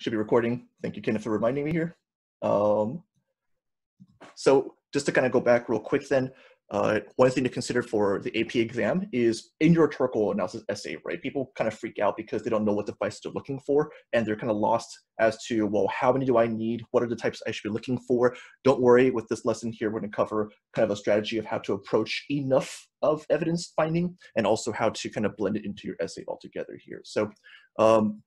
should be recording. Thank you, Kenneth, for reminding me here. Um, so just to kind of go back real quick then, uh, one thing to consider for the AP exam is in your rhetorical analysis essay, right? People kind of freak out because they don't know what devices they're looking for and they're kind of lost as to, well, how many do I need? What are the types I should be looking for? Don't worry, with this lesson here, we're going to cover kind of a strategy of how to approach enough of evidence finding and also how to kind of blend it into your essay altogether here. So um,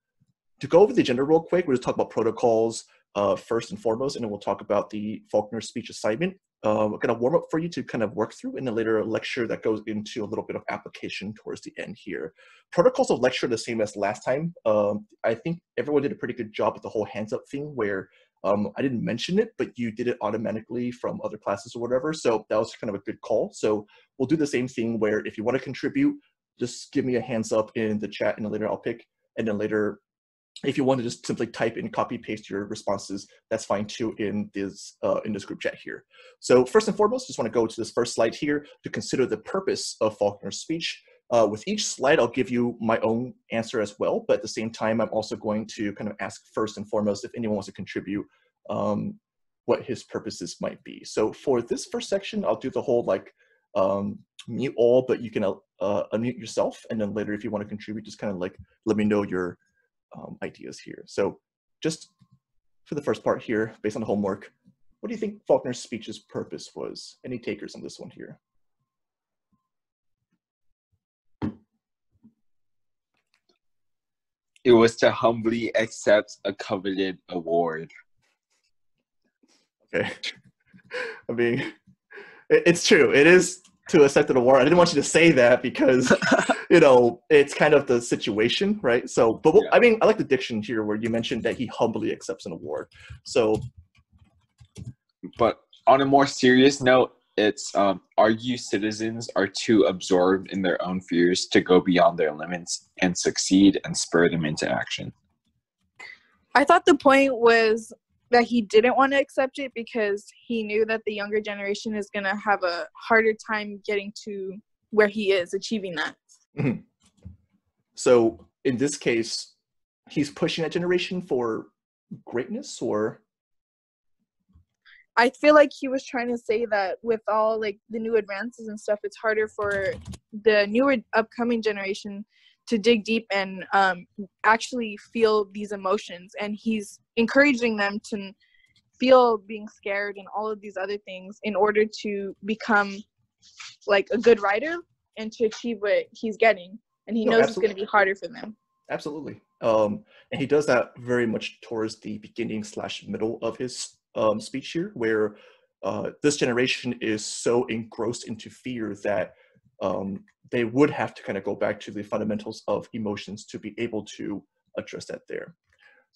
to go over the agenda real quick, we're just talk about protocols uh, first and foremost, and then we'll talk about the Faulkner speech assignment uh, we're going to warm up for you to kind of work through in a later lecture that goes into a little bit of application towards the end here. Protocols of lecture the same as last time. Um, I think everyone did a pretty good job with the whole hands up thing where um, I didn't mention it, but you did it automatically from other classes or whatever. So that was kind of a good call. So we'll do the same thing where if you want to contribute, just give me a hands up in the chat and later I'll pick and then later if you want to just simply type and copy paste your responses, that's fine too in this, uh, in this group chat here. So first and foremost, just want to go to this first slide here to consider the purpose of Faulkner's speech. Uh, with each slide, I'll give you my own answer as well, but at the same time, I'm also going to kind of ask first and foremost if anyone wants to contribute um, what his purposes might be. So for this first section, I'll do the whole like um, mute all, but you can uh, unmute yourself, and then later if you want to contribute, just kind of like let me know your um, ideas here. So just for the first part here, based on the homework, what do you think Faulkner's speech's purpose was? Any takers on this one here? It was to humbly accept a coveted award. Okay. I mean, it's true. It is to accept an award. I didn't want you to say that because you know it's kind of the situation, right? So, but yeah. I mean, I like the diction here where you mentioned that he humbly accepts an award. So, but on a more serious note, it's um, argue citizens are too absorbed in their own fears to go beyond their limits and succeed and spur them into action. I thought the point was that he didn't want to accept it because he knew that the younger generation is going to have a harder time getting to where he is achieving that mm-hmm. so in this case he's pushing that generation for greatness or i feel like he was trying to say that with all like the new advances and stuff it's harder for the newer upcoming generation to dig deep and um, actually feel these emotions. And he's encouraging them to feel being scared and all of these other things in order to become like a good writer and to achieve what he's getting. And he no, knows absolutely. it's going to be harder for them. Absolutely. Um, and he does that very much towards the beginning slash middle of his um, speech here where uh, this generation is so engrossed into fear that um, they would have to kind of go back to the fundamentals of emotions to be able to address that there.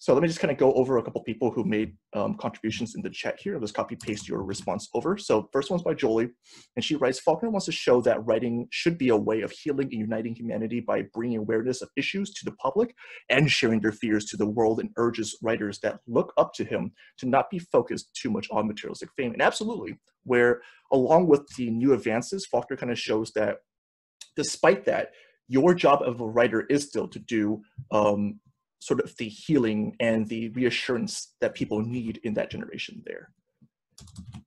So let me just kind of go over a couple people who made um, contributions in the chat here. I'll just copy paste your response over. So first one's by Jolie, and she writes, Faulkner wants to show that writing should be a way of healing and uniting humanity by bringing awareness of issues to the public and sharing their fears to the world and urges writers that look up to him to not be focused too much on materialistic fame. And absolutely, where along with the new advances, Faulkner kind of shows that despite that, your job of a writer is still to do um, sort of the healing and the reassurance that people need in that generation there.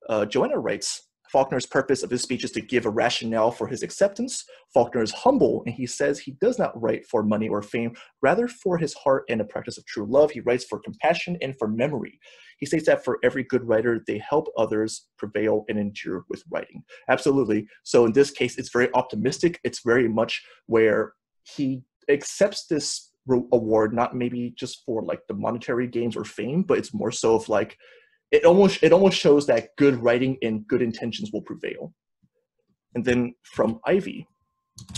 Uh, Joanna writes, Faulkner's purpose of his speech is to give a rationale for his acceptance. Faulkner is humble, and he says he does not write for money or fame, rather for his heart and a practice of true love. He writes for compassion and for memory. He states that for every good writer, they help others prevail and endure with writing. Absolutely. So in this case, it's very optimistic. It's very much where he accepts this award not maybe just for like the monetary gains or fame but it's more so of like it almost it almost shows that good writing and good intentions will prevail and then from ivy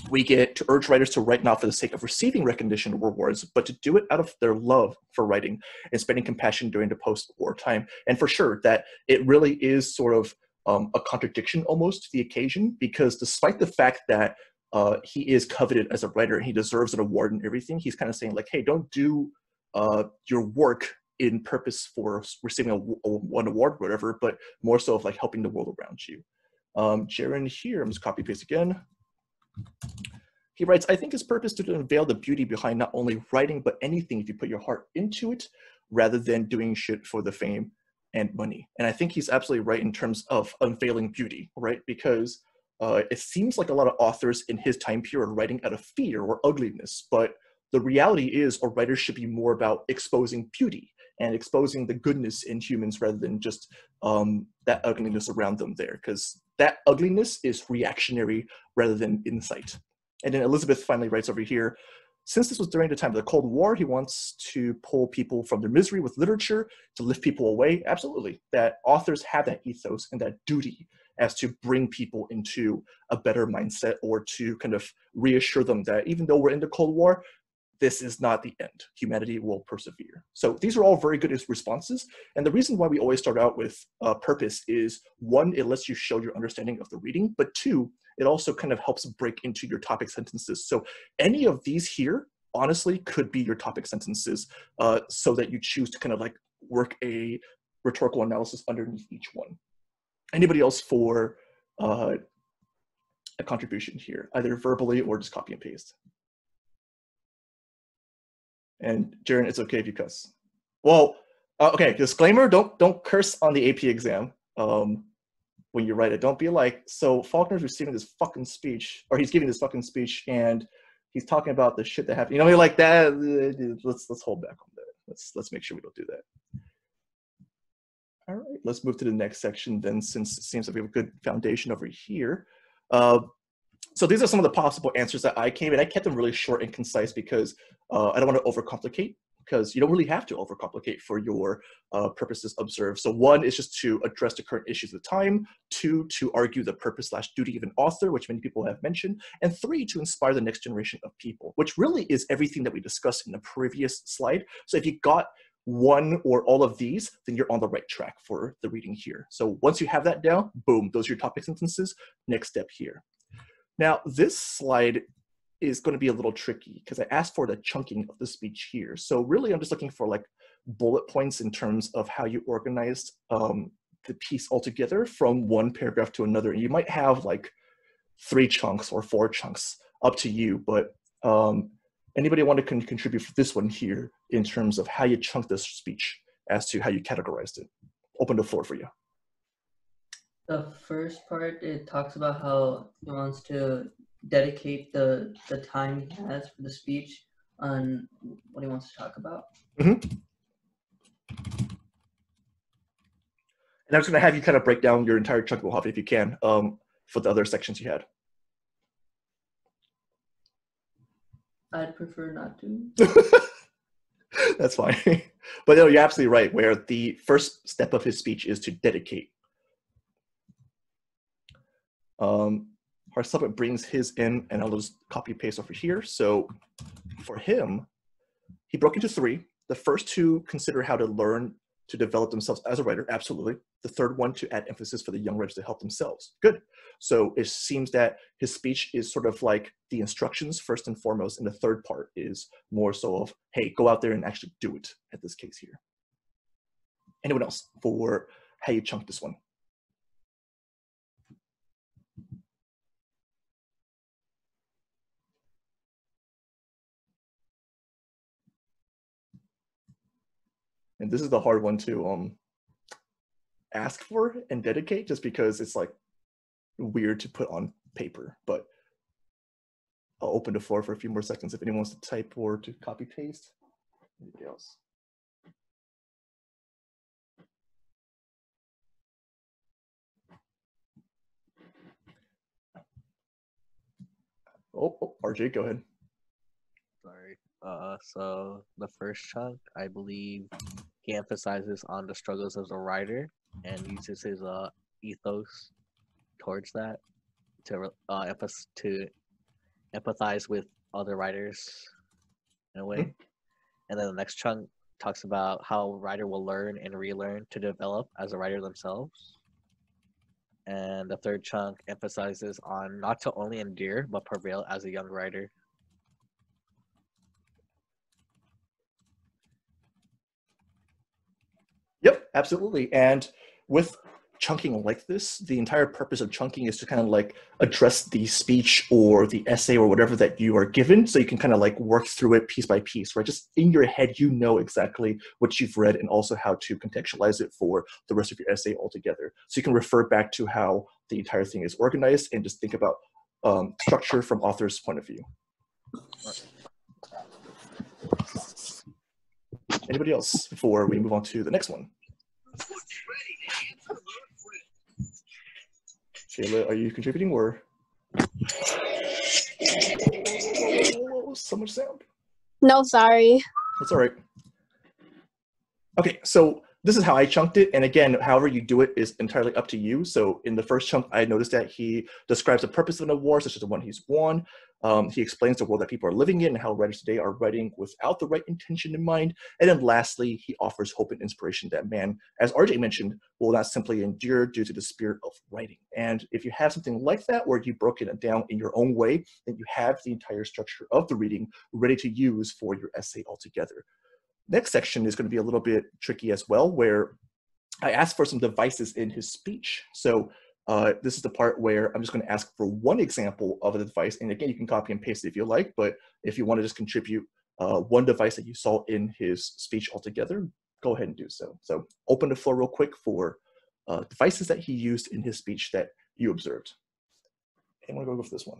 we get to urge writers to write not for the sake of receiving recognition or rewards, but to do it out of their love for writing and spending compassion during the post-war time. And for sure, that it really is sort of um, a contradiction almost to the occasion, because despite the fact that uh, he is coveted as a writer and he deserves an award and everything, he's kind of saying like, hey, don't do uh, your work in purpose for receiving a, a, one award whatever, but more so of like helping the world around you. Um, Jaron here, I'm just copy paste again. He writes, I think his purpose to unveil the beauty behind not only writing, but anything if you put your heart into it. rather than doing shit for the fame and money. And I think he's absolutely right in terms of unfailing beauty, right? Because uh, it seems like a lot of authors in his time period are writing out of fear or ugliness, but the reality is a writer should be more about exposing beauty and exposing the goodness in humans rather than just um, that ugliness around them there, because that ugliness is reactionary rather than insight. And then Elizabeth finally writes over here, since this was during the time of the Cold War, he wants to pull people from their misery with literature to lift people away. Absolutely. That authors have that ethos and that duty as to bring people into a better mindset or to kind of reassure them that even though we're in the Cold War, this is not the end. Humanity will persevere. So these are all very good responses. And the reason why we always start out with uh, purpose is one, it lets you show your understanding of the reading, but two, it also kind of helps break into your topic sentences. So any of these here, honestly, could be your topic sentences uh, so that you choose to kind of like work a rhetorical analysis underneath each one. Anybody else for uh, a contribution here, either verbally or just copy and paste? And Jaren, it's okay if you cuss. Well, uh, okay, disclaimer, don't don't curse on the AP exam. Um, when you write it. Don't be like, so Faulkner's receiving this fucking speech, or he's giving this fucking speech, and he's talking about the shit that happened. You know, like that. Let's let's hold back on that. Let's let's make sure we don't do that. All right, let's move to the next section then, since it seems like we have a good foundation over here. Uh, so these are some of the possible answers that I came, and I kept them really short and concise because uh, I don't want to overcomplicate because you don't really have to overcomplicate for your uh, purposes observed. So one is just to address the current issues of the time, two, to argue the purpose slash duty of an author, which many people have mentioned, and three, to inspire the next generation of people, which really is everything that we discussed in the previous slide. So if you got one or all of these, then you're on the right track for the reading here. So once you have that down, boom, those are your topic sentences. Next step here. Now, this slide is going to be a little tricky because I asked for the chunking of the speech here. So really, I'm just looking for like bullet points in terms of how you organized um, the piece altogether from one paragraph to another. And you might have like three chunks or four chunks, up to you. But um, anybody want to con contribute for this one here in terms of how you chunk this speech as to how you categorized it? Open the floor for you. The first part, it talks about how he wants to dedicate the the time he has for the speech on what he wants to talk about. Mm-hmm. And I was going to have you kind of break down your entire chunk, Mojave, if you can, um, for the other sections you had. I'd prefer not to. That's fine. but no, you're absolutely right, where the first step of his speech is to dedicate. Um, subject brings his in, and I'll just copy paste over here. So for him, he broke into three. The first two consider how to learn to develop themselves as a writer, absolutely. The third one to add emphasis for the young writers to help themselves. Good. So it seems that his speech is sort of like the instructions first and foremost, and the third part is more so of, hey, go out there and actually do it at this case here. Anyone else for how you chunk this one? And this is the hard one to um ask for and dedicate just because it's like weird to put on paper but i'll open the floor for a few more seconds if anyone wants to type or to copy paste. Anything else? Oh, oh rj go ahead. Sorry. Uh so the first chunk i believe he emphasizes on the struggles as a writer and uses his uh, ethos towards that to uh, empath- to empathize with other writers in a way. Mm-hmm. And then the next chunk talks about how a writer will learn and relearn to develop as a writer themselves. And the third chunk emphasizes on not to only endure but prevail as a young writer. Absolutely. And with chunking like this, the entire purpose of chunking is to kind of like address the speech or the essay or whatever that you are given, so you can kind of like work through it piece by piece, right? Just in your head, you know exactly what you've read and also how to contextualize it for the rest of your essay altogether. So you can refer back to how the entire thing is organized and just think about um, structure from author's point of view. Anybody else before we move on to the next one? Shayla, are you contributing or? So much sound. No, sorry. That's all right. Okay, so this is how I chunked it. And again, however you do it is entirely up to you. So in the first chunk, I noticed that he describes the purpose of a war, such as the one he's won. Um, he explains the world that people are living in and how writers today are writing without the right intention in mind. And then lastly, he offers hope and inspiration that man, as RJ mentioned, will not simply endure due to the spirit of writing. And if you have something like that, where you've broken it down in your own way, then you have the entire structure of the reading ready to use for your essay altogether. Next section is going to be a little bit tricky as well, where I asked for some devices in his speech. So uh, this is the part where I'm just going to ask for one example of a device. And again, you can copy and paste it if you like, but if you want to just contribute uh, one device that you saw in his speech altogether, go ahead and do so. So open the floor real quick for uh, devices that he used in his speech that you observed. I'm going to go for this one.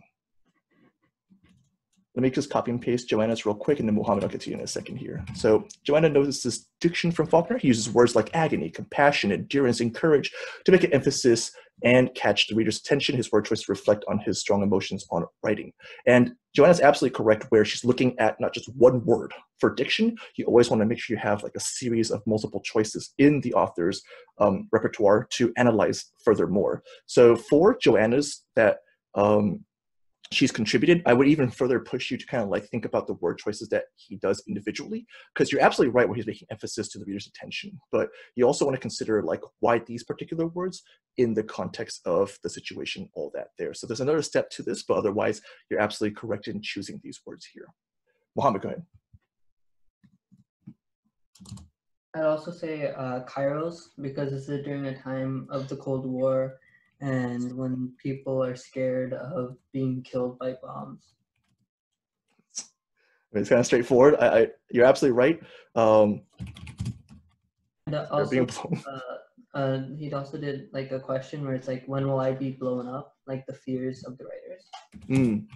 Let me just copy and paste Joanna's real quick, and then Muhammad, I'll get to you in a second here. So Joanna notices diction from Faulkner. He uses words like agony, compassion, endurance, and courage to make an emphasis and catch the reader's attention. His word choices reflect on his strong emotions on writing. And Joanna's absolutely correct where she's looking at not just one word. For diction, you always want to make sure you have like a series of multiple choices in the author's um, repertoire to analyze furthermore. So for Joanna's that um, she's contributed, I would even further push you to kind of like think about the word choices that he does individually, because you're absolutely right where he's making emphasis to the reader's attention. But you also want to consider like why these particular words in the context of the situation, all that there. So there's another step to this, but otherwise you're absolutely correct in choosing these words here. Mohammed, go ahead. I'd also say uh, Kairos because this is during a time of the Cold War and when people are scared of being killed by bombs. It's kind of straightforward. I, I you're absolutely right. Um, and uh, also, uh, uh, he also did like a question where it's like, when will I be blown up? Like the fears of the writers. Mm.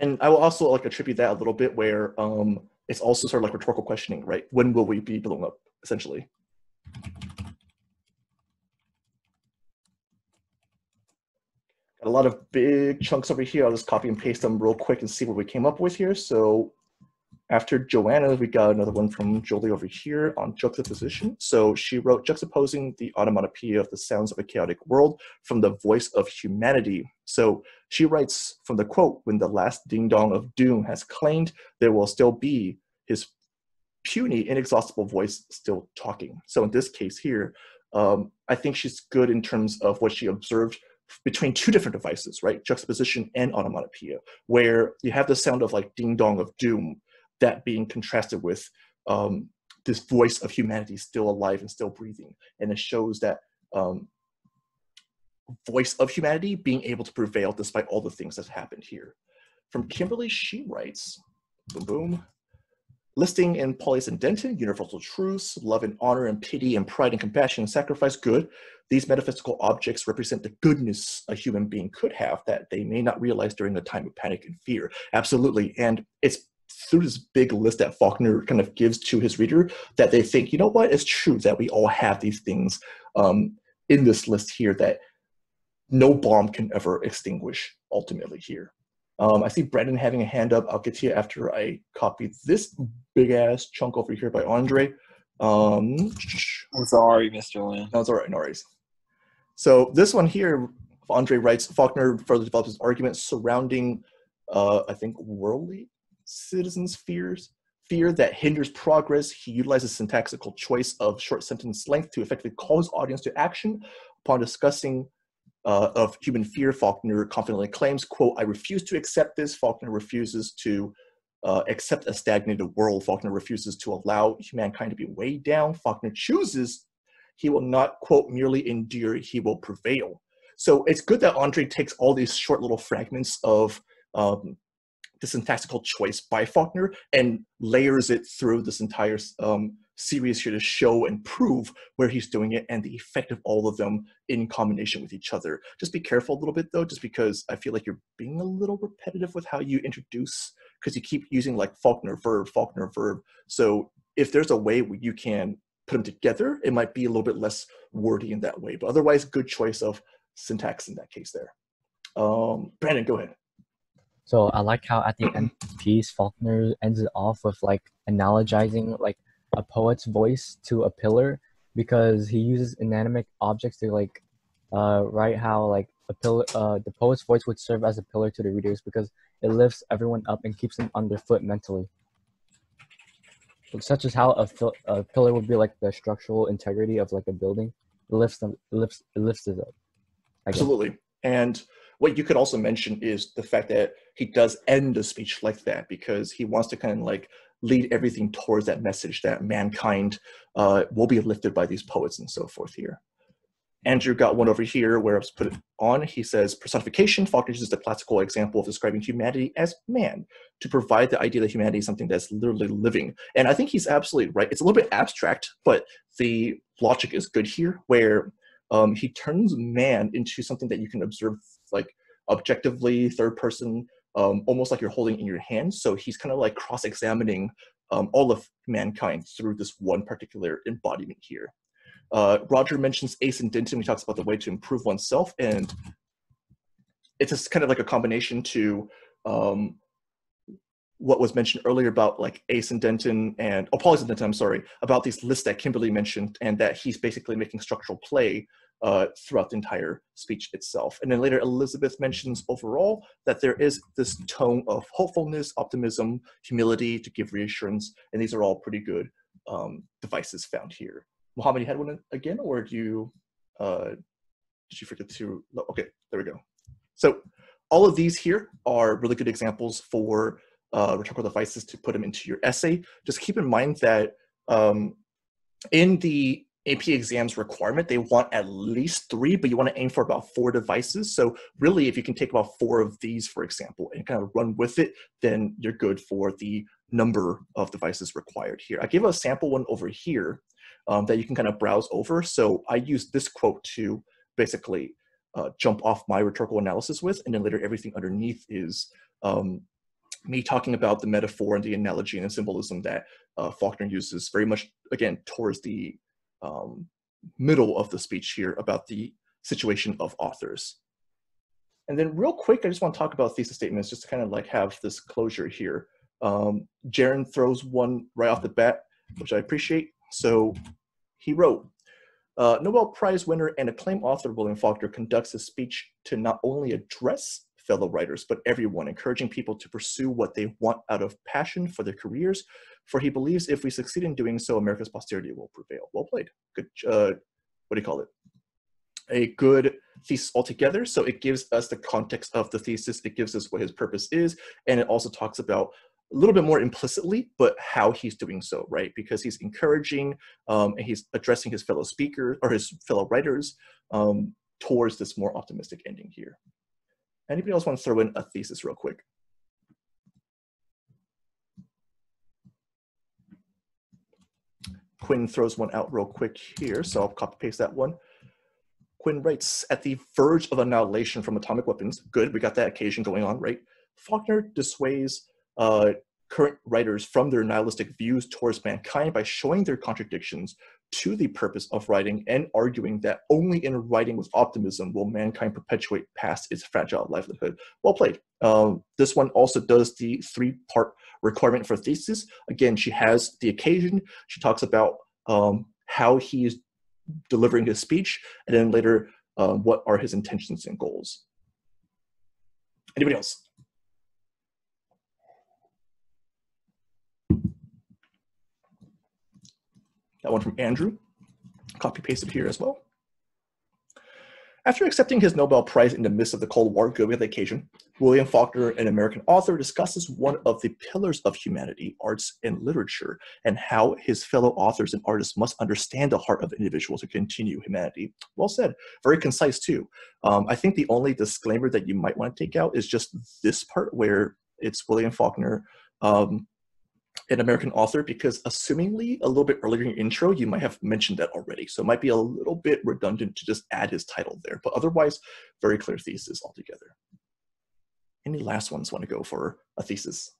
And I will also like attribute that a little bit where um, it's also sort of like rhetorical questioning, right? When will we be blown up, essentially? A lot of big chunks over here. I'll just copy and paste them real quick and see what we came up with here. So after Joanna, we got another one from Jolie over here on juxtaposition. So she wrote juxtaposing the onomatopoeia of the sounds of a chaotic world from the voice of humanity. So she writes from the quote, when the last ding dong of doom has claimed, there will still be his puny, inexhaustible voice still talking. So in this case here, um, I think she's good in terms of what she observed between two different devices, right? Juxtaposition and onomatopoeia, where you have the sound of like ding dong of doom, that being contrasted with um, this voice of humanity still alive and still breathing. And it shows that um, voice of humanity being able to prevail despite all the things that happened here. From Kimberly, she writes, boom, boom, listing in polysyndeton, universal truths, love and honor and pity and pride and compassion and sacrifice, good, these metaphysical objects represent the goodness a human being could have that they may not realize during a time of panic and fear. Absolutely. And it's through this big list that Faulkner kind of gives to his reader that they think, you know what, it's true that we all have these things um, in this list here that no bomb can ever extinguish ultimately here. Um, I see Brandon having a hand up. I'll get to you after I copy this big ass chunk over here by Andre. Um, I'm sorry, Mr. Lin. No, it's all right, no worries. So this one here, Andre writes, Faulkner further develops his argument surrounding, uh, I think, worldly citizens' fears, fear that hinders progress. He utilizes syntactical choice of short sentence length to effectively call his audience to action. Upon discussing uh, of human fear, Faulkner confidently claims, quote, I refuse to accept this. Faulkner refuses to uh, accept a stagnated world. Faulkner refuses to allow humankind to be weighed down. Faulkner chooses he will not, quote, merely endure, he will prevail. So it's good that Andre takes all these short little fragments of um, the syntactical choice by Faulkner and layers it through this entire um, series here to show and prove where he's doing it and the effect of all of them in combination with each other. Just be careful a little bit though, just because I feel like you're being a little repetitive with how you introduce, because you keep using like Faulkner verb, Faulkner verb. So if there's a way you can put them together, it might be a little bit less wordy in that way. But otherwise, good choice of syntax in that case there. Um, Brandon, go ahead. So I like how at the end piece Faulkner ends it off with like analogizing like a poet's voice to a pillar because he uses inanimate objects to like uh, write how like a pillar uh, the poet's voice would serve as a pillar to the readers because it lifts everyone up and keeps them underfoot mentally. Such as how a, a pillar would be like the structural integrity of like a building. It lifts them lifts it lifts it up absolutely. And what you could also mention is the fact that he does end the speech like that because he wants to kind of like lead everything towards that message that mankind uh, will be lifted by these poets and so forth here. Andrew got one over here where I've put it on. He says personification. Faulkner uses the classical example of describing humanity as man to provide the idea that humanity is something that's literally living. And I think he's absolutely right. It's a little bit abstract, but the logic is good here, where um, he turns man into something that you can observe like objectively, third person, um, almost like you're holding in your hand. So he's kind of like cross-examining um, all of mankind through this one particular embodiment here. Uh, Roger mentions asyndeton. He talks about the way to improve oneself, and it's just kind of like a combination to um, what was mentioned earlier about like asyndeton and oh, Denton. I'm sorry, about these lists that Kimberly mentioned, and that he's basically making structural play uh, throughout the entire speech itself. And then later, Elizabeth mentions overall that there is this tone of hopefulness, optimism, humility to give reassurance, and these are all pretty good um, devices found here. Mohammed, you had one again, or do you uh, did you forget to? Okay, there we go. So all of these here are really good examples for uh, rhetorical devices to put them into your essay. Just keep in mind that um, in the AP exams requirement, they want at least three, but you want to aim for about four devices. So really, if you can take about four of these, for example, and kind of run with it, then you're good for the number of devices required here. I gave a sample one over here um, that you can kind of browse over. So I use this quote to basically uh, jump off my rhetorical analysis with, and then later everything underneath is um, me talking about the metaphor and the analogy and the symbolism that uh, Faulkner uses very much, again, towards the um, middle of the speech here about the situation of authors. And then real quick, I just want to talk about thesis statements just to kind of like have this closure here. Um, Jaron throws one right off the bat, which I appreciate. So he wrote, uh, Nobel Prize winner and acclaimed author William Faulkner conducts a speech to not only address fellow writers, but everyone, encouraging people to pursue what they want out of passion for their careers, for he believes if we succeed in doing so, America's posterity will prevail. Well played. Good. Uh, what do you call it? A good thesis altogether. So it gives us the context of the thesis. It gives us what his purpose is, and it also talks about a little bit more implicitly, but how he's doing so, right? Because he's encouraging um, and he's addressing his fellow speakers or his fellow writers um, towards this more optimistic ending here. Anybody else want to throw in a thesis real quick? Quinn throws one out real quick here, so I'll copy paste that one. Quinn writes, at the verge of annihilation from atomic weapons, good, we got that occasion going on, right? Faulkner dissuades uh, current writers from their nihilistic views towards mankind by showing their contradictions to the purpose of writing and arguing that only in writing with optimism will mankind perpetuate past its fragile livelihood. Well played. Um, this one also does the three part requirement for thesis. Again, she has the occasion, she talks about um, how he's delivering his speech, and then later, uh, what are his intentions and goals. Anybody else? That one from Andrew. Copy pasted here as well. After accepting his Nobel Prize in the midst of the Cold War, with occasion, William Faulkner, an American author, discusses one of the pillars of humanity, arts and literature, and how his fellow authors and artists must understand the heart of individuals to continue humanity. Well said. Very concise, too. Um, I think the only disclaimer that you might want to take out is just this part where it's William Faulkner um, an American author because assumingly a little bit earlier in your intro, you might have mentioned that already. So it might be a little bit redundant to just add his title there, but otherwise very clear thesis altogether. Any last ones want to go for a thesis?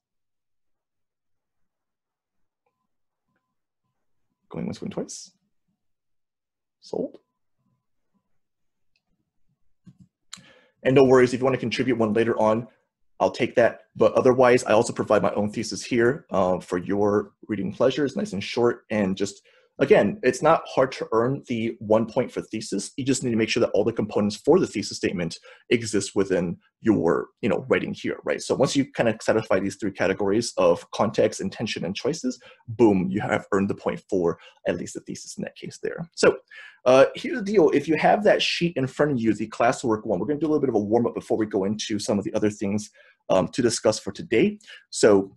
Going once, going twice. Sold. And no worries, if you want to contribute one later on, I'll take that. But otherwise, I also provide my own thesis here uh, for your reading pleasure. It's nice and short and just again, it's not hard to earn the one point for thesis. You just need to make sure that all the components for the thesis statement exist within your, you know, writing here, right? So once you kind of satisfy these three categories of context, intention, and choices, boom, you have earned the point for at least the thesis in that case there. So uh, here's the deal. If you have that sheet in front of you, the classwork one, we're going to do a little bit of a warm up before we go into some of the other things um, to discuss for today. So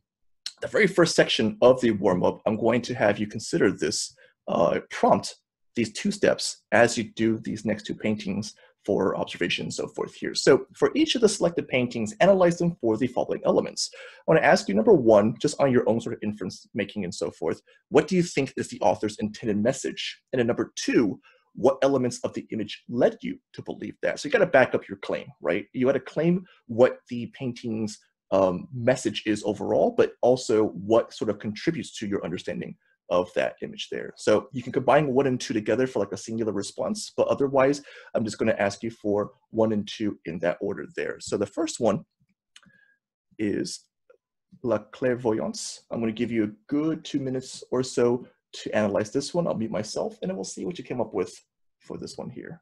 the very first section of the warm up, I'm going to have you consider this uh, prompt, these two steps as you do these next two paintings for observation and so forth here. So for each of the selected paintings, analyze them for the following elements. I want to ask you, number one, just on your own sort of inference making and so forth, what do you think is the author's intended message? And then number two, what elements of the image led you to believe that? So you got to back up your claim, right? You got to claim what the painting's um, message is overall, but also what sort of contributes to your understanding of that image there. So you can combine one and two together for like a singular response, but otherwise, I'm just going to ask you for one and two in that order there. So the first one is La Clairvoyance. I'm going to give you a good two minutes or so to analyze this one. I'll mute myself and then we'll see what you came up with for this one here.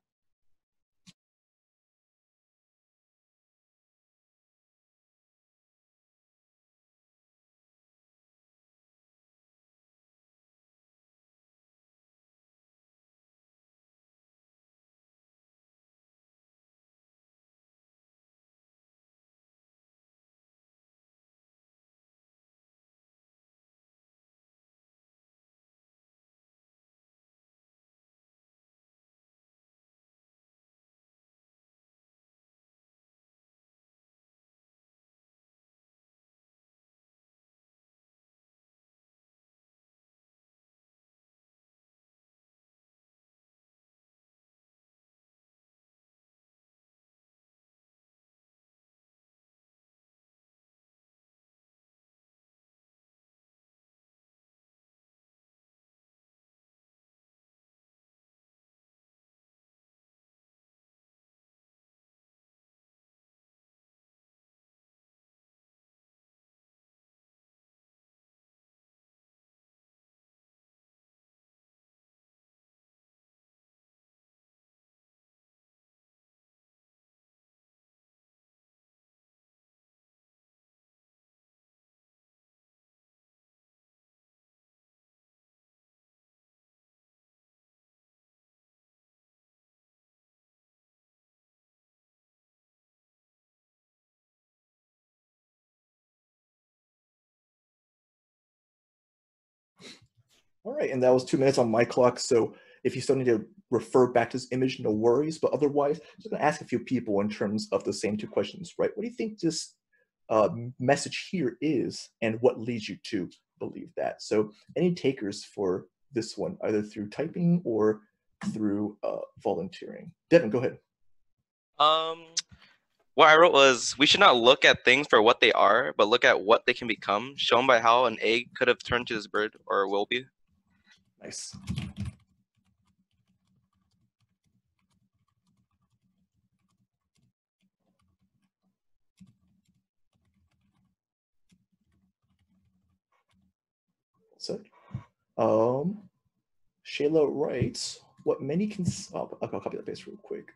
All right, and that was two minutes on my clock. So if you still need to refer back to this image, no worries. But otherwise, I'm just gonna ask a few people in terms of the same two questions, right? What do you think this uh, message here is, and what leads you to believe that? So any takers for this one, either through typing or through uh, volunteering? Devin, go ahead. Um, what I wrote was we should not look at things for what they are, but look at what they can become, shown by how an egg could have turned to this bird or will be. Nice. So, um, Shayla writes, what many can, oh, I'll copy that paste real quick.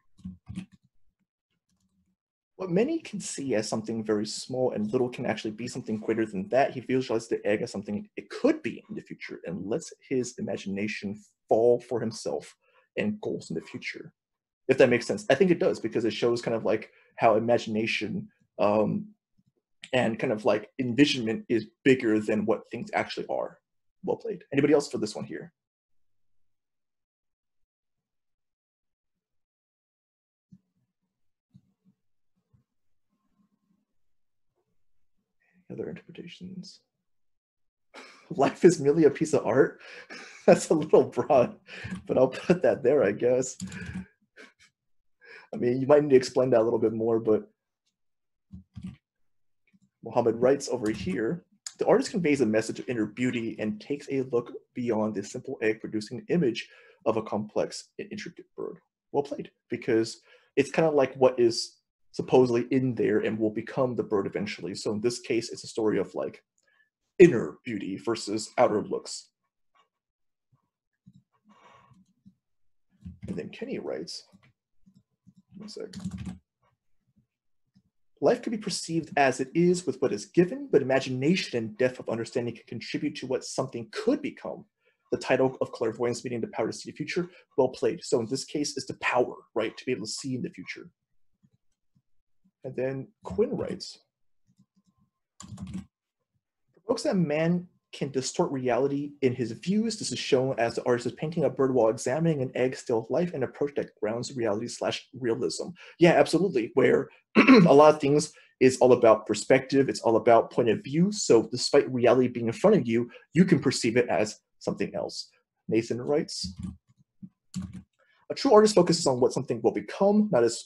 What many can see as something very small and little can actually be something greater than that. He visualizes the egg as something it could be in the future and lets his imagination fall for himself and goals in the future. if that makes sense. I think it does because it shows kind of like how imagination um, and kind of like envisionment is bigger than what things actually are. Well played. Anybody else for this one here? Other interpretations. Life is merely a piece of art. That's a little broad, but I'll put that there, I guess. I mean, you might need to explain that a little bit more, but Muhammad writes over here, the artist conveys a message of inner beauty and takes a look beyond the simple egg producing image of a complex and intricate bird. Well played, because it's kind of like what is supposedly in there and will become the bird eventually. So in this case, it's a story of like inner beauty versus outer looks. And then Kenny writes, one sec. Life can be perceived as it is with what is given, but imagination and depth of understanding can contribute to what something could become. The title of clairvoyance meaning the power to see the future, well played. So in this case, is the power, right, to be able to see in the future. And then Quinn writes, provokes that man can distort reality in his views. This is shown as the artist is painting a bird while examining an egg still life, an approach that grounds reality slash realism. Yeah, absolutely. Where a lot of things is all about perspective, it's all about point of view. So despite reality being in front of you, you can perceive it as something else. Nathan writes, a true artist focuses on what something will become, not as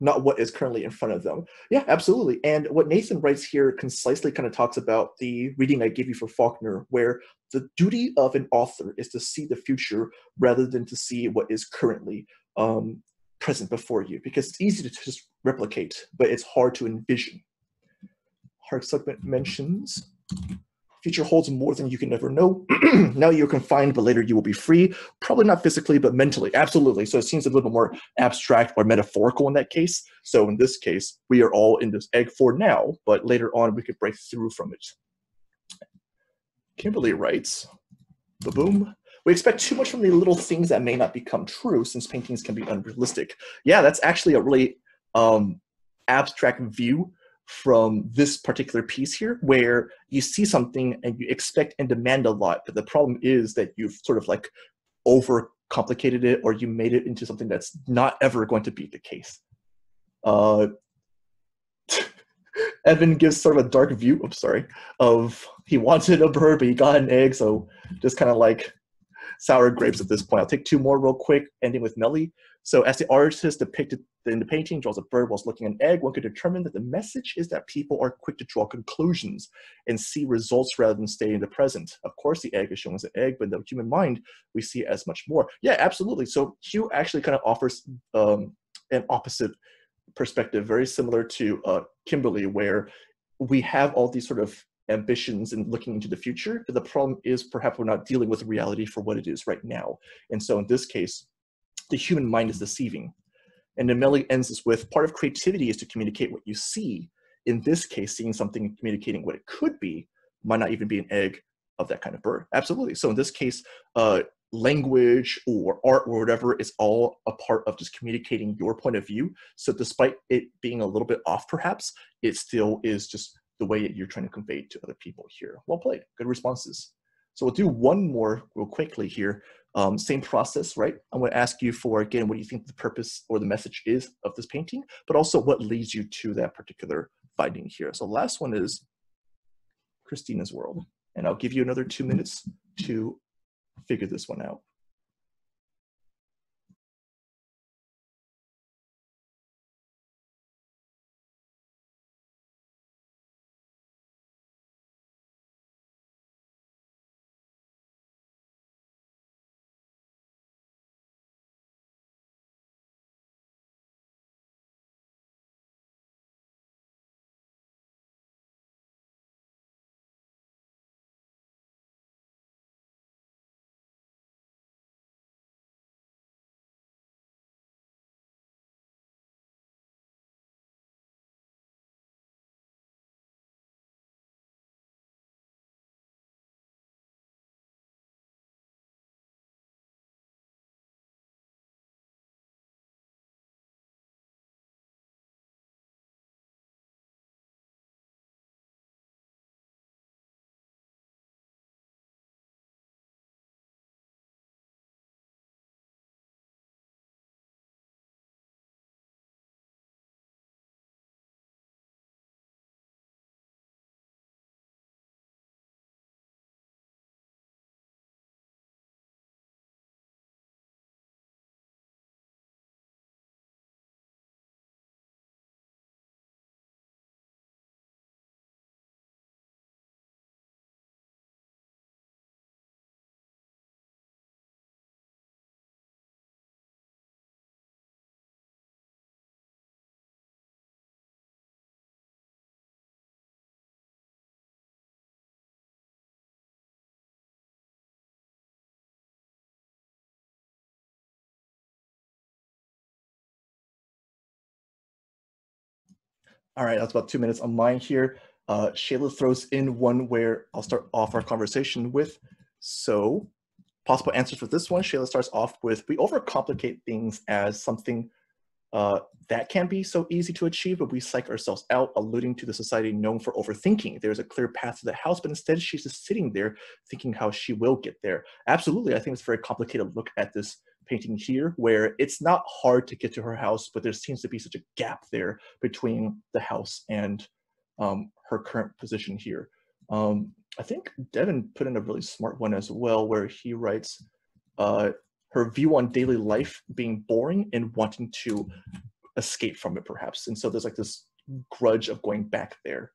not what is currently in front of them. Yeah, absolutely. And what Nathan writes here concisely kind of talks about the reading I gave you for Faulkner, where the duty of an author is to see the future rather than to see what is currently um, present before you, because it's easy to just replicate, but it's hard to envision. Hartsuck mentions Future holds more than you can ever know. now you're confined, but later you will be free. Probably not physically, but mentally. Absolutely. So it seems a little bit more abstract or metaphorical in that case. So in this case, we are all in this egg for now, but later on we could break through from it. Kimberly writes, boom. We expect too much from the little things that may not become true since paintings can be unrealistic. Yeah, that's actually a really um, abstract view from this particular piece here where you see something and you expect and demand a lot but the problem is that you've sort of like overcomplicated it or you made it into something that's not ever going to be the case. Uh, evan gives sort of a dark view i'm sorry of he wanted a bird but he got an egg so just kind of like sour grapes at this point. I'll take two more real quick ending with melly so as the artist depicted in the painting draws a bird whilst looking at an egg, one could determine that the message is that people are quick to draw conclusions and see results rather than stay in the present. Of course, the egg is shown as an egg, but in the human mind, we see it as much more. Yeah, absolutely. So Hugh actually kind of offers um, an opposite perspective, very similar to uh, Kimberly, where we have all these sort of ambitions and looking into the future. But the problem is perhaps we're not dealing with reality for what it is right now. And so in this case, the human mind is deceiving. And Nemeli ends this with part of creativity is to communicate what you see. In this case, seeing something and communicating what it could be might not even be an egg of that kind of bird. Absolutely. So in this case, uh, language or art or whatever is all a part of just communicating your point of view. So despite it being a little bit off, perhaps, it still is just the way that you're trying to convey to other people here. Well played. Good responses. So we'll do one more real quickly here. Um, same process, right? I'm going to ask you for, again, what do you think the purpose or the message is of this painting, but also what leads you to that particular finding here. So last one is Christina's world. And I'll give you another two minutes to figure this one out. All right, that's about two minutes on mine here. Uh, Shayla throws in one where I'll start off our conversation with. So, possible answers for this one. Shayla starts off with We overcomplicate things as something uh, that can be so easy to achieve, but we psych ourselves out, alluding to the society known for overthinking. There's a clear path to the house, but instead she's just sitting there thinking how she will get there. Absolutely, I think it's a very complicated look at this painting here, where it's not hard to get to her house, but there seems to be such a gap there between the house and um, her current position here. Um, I think Devin put in a really smart one as well, where he writes, uh, her view on daily life being boring and wanting to escape from it perhaps. And so there's like this grudge of going back there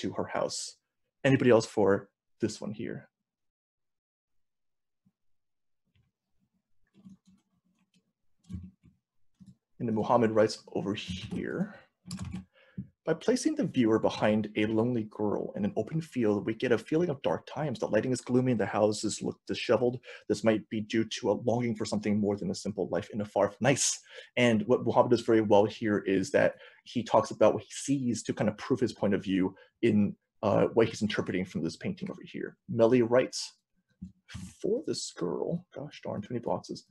to her house. Anybody else for this one here and muhammad writes over here by placing the viewer behind a lonely girl in an open field, we get a feeling of dark times. The lighting is gloomy and the houses look disheveled. This might be due to a longing for something more than a simple life in a far nice. And what Muhammad does very well here is that he talks about what he sees to kind of prove his point of view in uh, what he's interpreting from this painting over here. Melly writes, for this girl, gosh darn, too many boxes.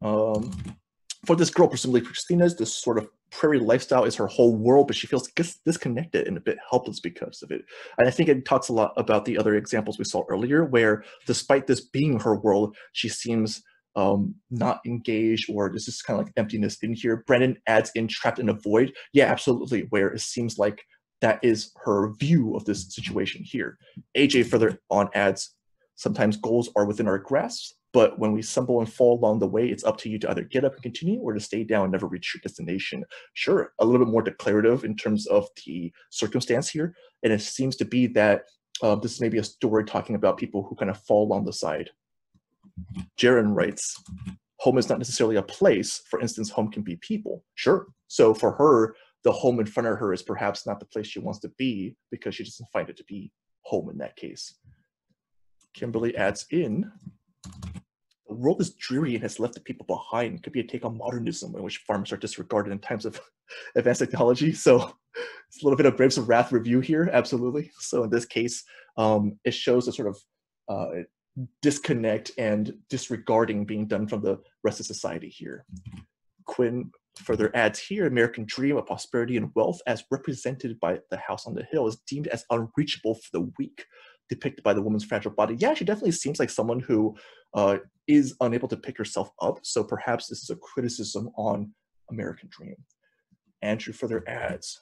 Um, for this girl, presumably Christina's, this sort of prairie lifestyle is her whole world, but she feels dis- disconnected and a bit helpless because of it. And I think it talks a lot about the other examples we saw earlier, where despite this being her world, she seems um, not engaged or there's this kind of like emptiness in here. Brendan adds in trapped in a void. Yeah, absolutely, where it seems like that is her view of this situation here. AJ further on adds, sometimes goals are within our grasp, but when we stumble and fall along the way, it's up to you to either get up and continue or to stay down and never reach your destination. Sure, a little bit more declarative in terms of the circumstance here. And it seems to be that uh, this is maybe a story talking about people who kind of fall along the side. Jaren writes, home is not necessarily a place. For instance, home can be people. Sure. So for her, the home in front of her is perhaps not the place she wants to be because she doesn't find it to be home in that case. Kimberly adds in, the world is dreary and has left the people behind. It could be a take on modernism in which farmers are disregarded in times of advanced technology. So it's a little bit of Grapes of Wrath review here, absolutely. So in this case, um, it shows a sort of uh, disconnect and disregarding being done from the rest of society here. Quinn further adds here, American dream of prosperity and wealth as represented by the house on the hill is deemed as unreachable for the weak depicted by the woman's fragile body, yeah, she definitely seems like someone who uh, is unable to pick herself up. So perhaps this is a criticism on American Dream. Andrew further adds,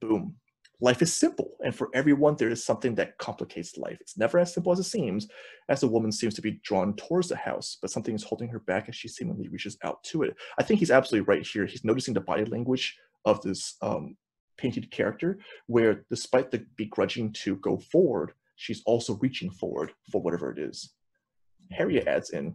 boom, life is simple. And for everyone, there is something that complicates life. It's never as simple as it seems, as the woman seems to be drawn towards the house, but something is holding her back as she seemingly reaches out to it. I think he's absolutely right here. He's noticing the body language of this um, painted character where despite the begrudging to go forward, she's also reaching forward for whatever it is. Harriet adds in,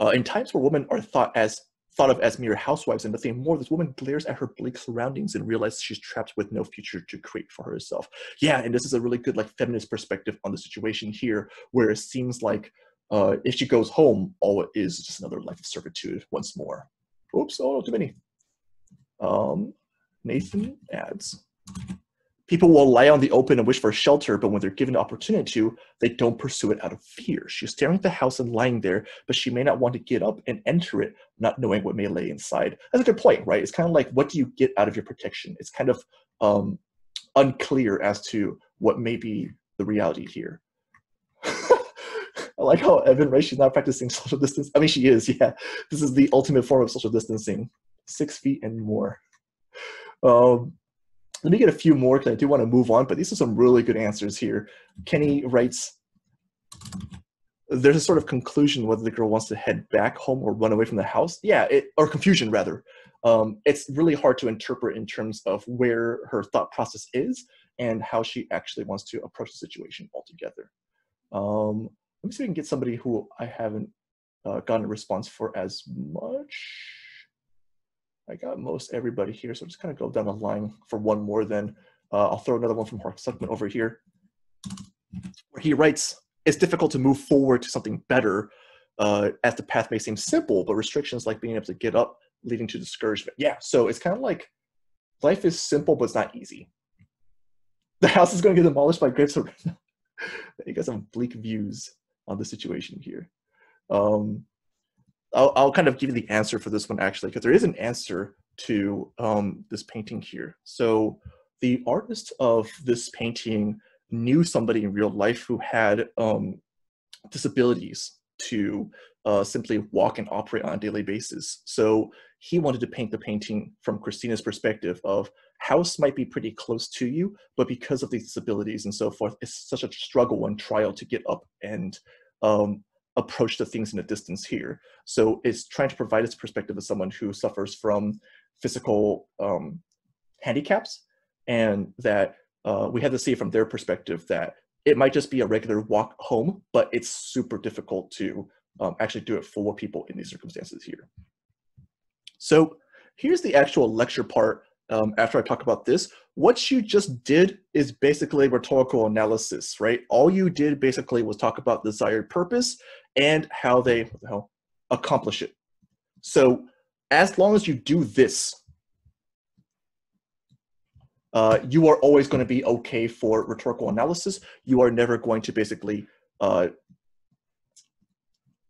uh, in times where women are thought as thought of as mere housewives and nothing more, this woman glares at her bleak surroundings and realizes she's trapped with no future to create for herself. Yeah, and this is a really good like feminist perspective on the situation here, where it seems like uh, if she goes home, all it is is just another life of servitude once more. Oops, oh, too many. Um, Nathan adds, people will lie on the open and wish for shelter, but when they're given the opportunity to, they don't pursue it out of fear. She's staring at the house and lying there, but she may not want to get up and enter it, not knowing what may lay inside. That's a good point, right? It's kind of like, what do you get out of your protection? It's kind of um, unclear as to what may be the reality here. I like how Evan, right? She's not practicing social distance. I mean, she is, yeah. This is the ultimate form of social distancing. Six feet and more. Um, let me get a few more because I do want to move on, but these are some really good answers here. Kenny writes, there's a sort of conclusion whether the girl wants to head back home or run away from the house. Yeah, it, or confusion rather. Um, it's really hard to interpret in terms of where her thought process is and how she actually wants to approach the situation altogether. Um, let me see if we can get somebody who I haven't uh, gotten a response for as much. I got most everybody here, so I'm just kind of go down the line for one more. Then uh, I'll throw another one from Mark Suckman over here, where he writes, "It's difficult to move forward to something better, uh, as the path may seem simple, but restrictions like being able to get up leading to discouragement. Yeah, so it's kind of like life is simple, but it's not easy. The house is going to get demolished by Grapes You got some bleak views on the situation here. Um, I'll, I'll kind of give you the answer for this one actually, because there is an answer to um, this painting here. So the artist of this painting knew somebody in real life who had um, disabilities to uh, simply walk and operate on a daily basis. So he wanted to paint the painting from Christina's perspective of house might be pretty close to you, but because of these disabilities and so forth, it's such a struggle and trial to get up and um, approach the things in the distance here. So it's trying to provide its perspective as someone who suffers from physical um, handicaps and that uh, we have to see from their perspective that it might just be a regular walk home, but it's super difficult to um, actually do it for people in these circumstances here. So here's the actual lecture part um, after I talk about this. What you just did is basically rhetorical analysis, right? All you did basically was talk about the desired purpose and how they what the hell, accomplish it. So as long as you do this, uh, you are always going to be okay for rhetorical analysis. You are never going to basically uh,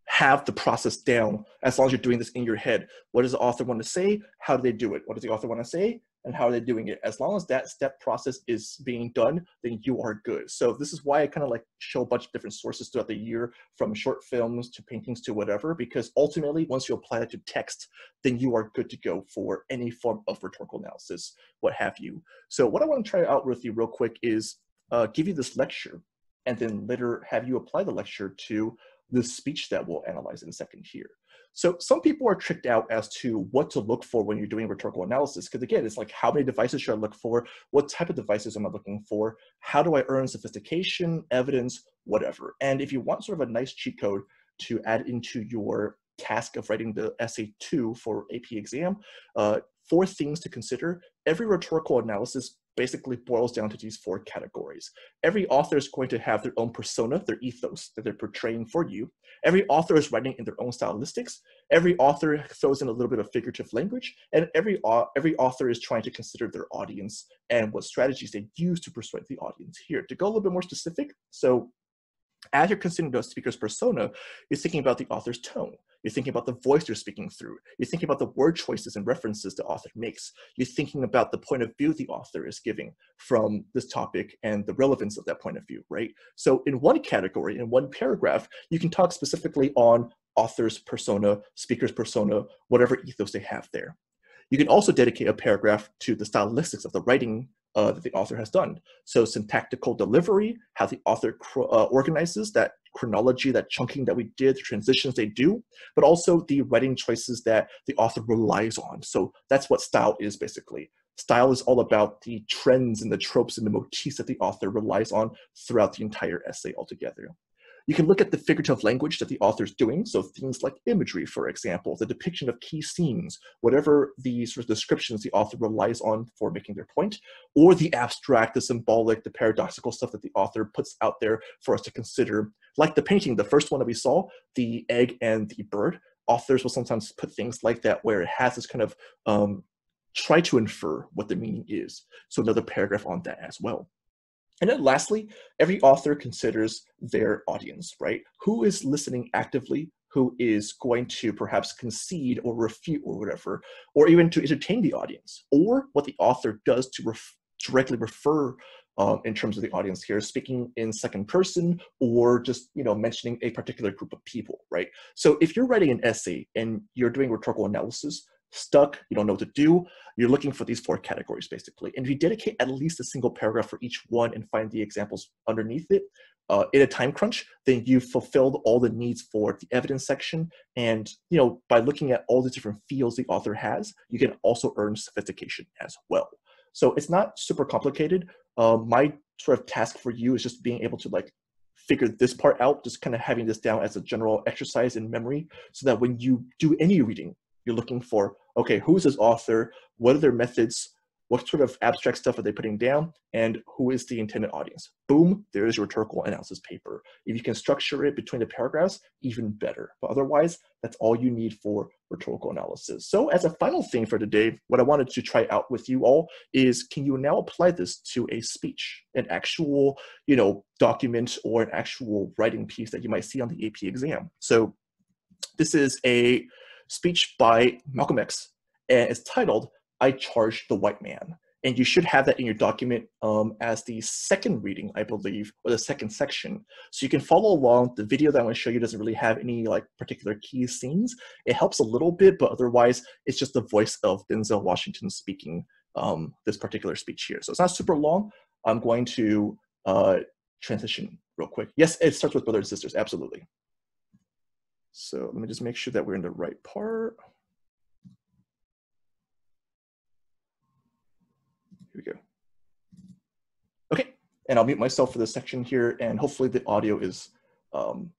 have the process down as long as you're doing this in your head. What does the author want to say? How do they do it? What does the author want to say? And how they're doing it. As long as that step process is being done, then you are good. So this is why I kind of like show a bunch of different sources throughout the year, from short films to paintings to whatever, because ultimately, once you apply it to text, then you are good to go for any form of rhetorical analysis, what have you. So what I want to try out with you real quick is uh, give you this lecture, and then later have you apply the lecture to the speech that we'll analyze in a second here. So some people are tricked out as to what to look for when you're doing rhetorical analysis. Because again, it's like how many devices should I look for? What type of devices am I looking for? How do I earn sophistication, evidence, whatever? And if you want sort of a nice cheat code to add into your task of writing the essay two for AP exam, uh, four things to consider. Every rhetorical analysis basically boils down to these four categories. Every author is going to have their own persona, their ethos that they're portraying for you. Every author is writing in their own stylistics. Every author throws in a little bit of figurative language, and every every author is trying to consider their audience and what strategies they use to persuade the audience. Here, to go a little bit more specific, so as you're considering the speaker's persona, you're thinking about the author's tone. You're thinking about the voice you're speaking through. You're thinking about the word choices and references the author makes. You're thinking about the point of view the author is giving from this topic and the relevance of that point of view, right? So in one category, in one paragraph, you can talk specifically on author's persona, speaker's persona, whatever ethos they have there. You can also dedicate a paragraph to the stylistics of the writing uh, that the author has done. So syntactical delivery, how the author uh, organizes that chronology, that chunking that we did, the transitions they do, but also the writing choices that the author relies on. So that's what style is basically. Style is all about the trends and the tropes and the motifs that the author relies on throughout the entire essay altogether. You can look at the figurative language that the author's doing, so things like imagery, for example, the depiction of key scenes, whatever the sort of descriptions the author relies on for making their point, or the abstract, the symbolic, the paradoxical stuff that the author puts out there for us to consider. Like the painting, the first one that we saw, the egg and the bird, authors will sometimes put things like that where it has this kind of um, try to infer what the meaning is. So another paragraph on that as well. And then lastly, every author considers their audience, right? Who is listening actively? Who is going to perhaps concede or refute or whatever, or even to entertain the audience, or what the author does to ref- directly refer um, in terms of the audience here, speaking in second person or just you know mentioning a particular group of people, right? So if you're writing an essay and you're doing rhetorical analysis, stuck, you don't know what to do, you're looking for these four categories basically. And if you dedicate at least a single paragraph for each one and find the examples underneath it, uh, in a time crunch, then you've fulfilled all the needs for the evidence section. And you know, by looking at all the different fields the author has, you can also earn sophistication as well. So it's not super complicated. Uh, my sort of task for you is just being able to like figure this part out, just kind of having this down as a general exercise in memory, so that when you do any reading, you're looking for okay who's this author what are their methods what sort of abstract stuff are they putting down, and who is the intended audience. Boom, there is your rhetorical analysis paper. If you can structure it between the paragraphs, even better. But otherwise, that's all you need for rhetorical analysis. So as a final thing for today, what I wanted to try out with you all is can you now apply this to a speech, an actual, you know, document or an actual writing piece that you might see on the AP exam. So this is a speech by Malcolm X, and it's titled, I Charge the White Man. And you should have that in your document um, as the second reading, I believe, or the second section. So you can follow along. The video that I'm going to show you doesn't really have any like particular key scenes. It helps a little bit, but otherwise it's just the voice of Denzel Washington speaking um, this particular speech here. So it's not super long. I'm going to uh, transition real quick. Yes, it starts with brothers and sisters, absolutely. So let me just make sure that we're in the right part. Here we go. Okay, and I'll mute myself for this section here, and hopefully the audio is, um,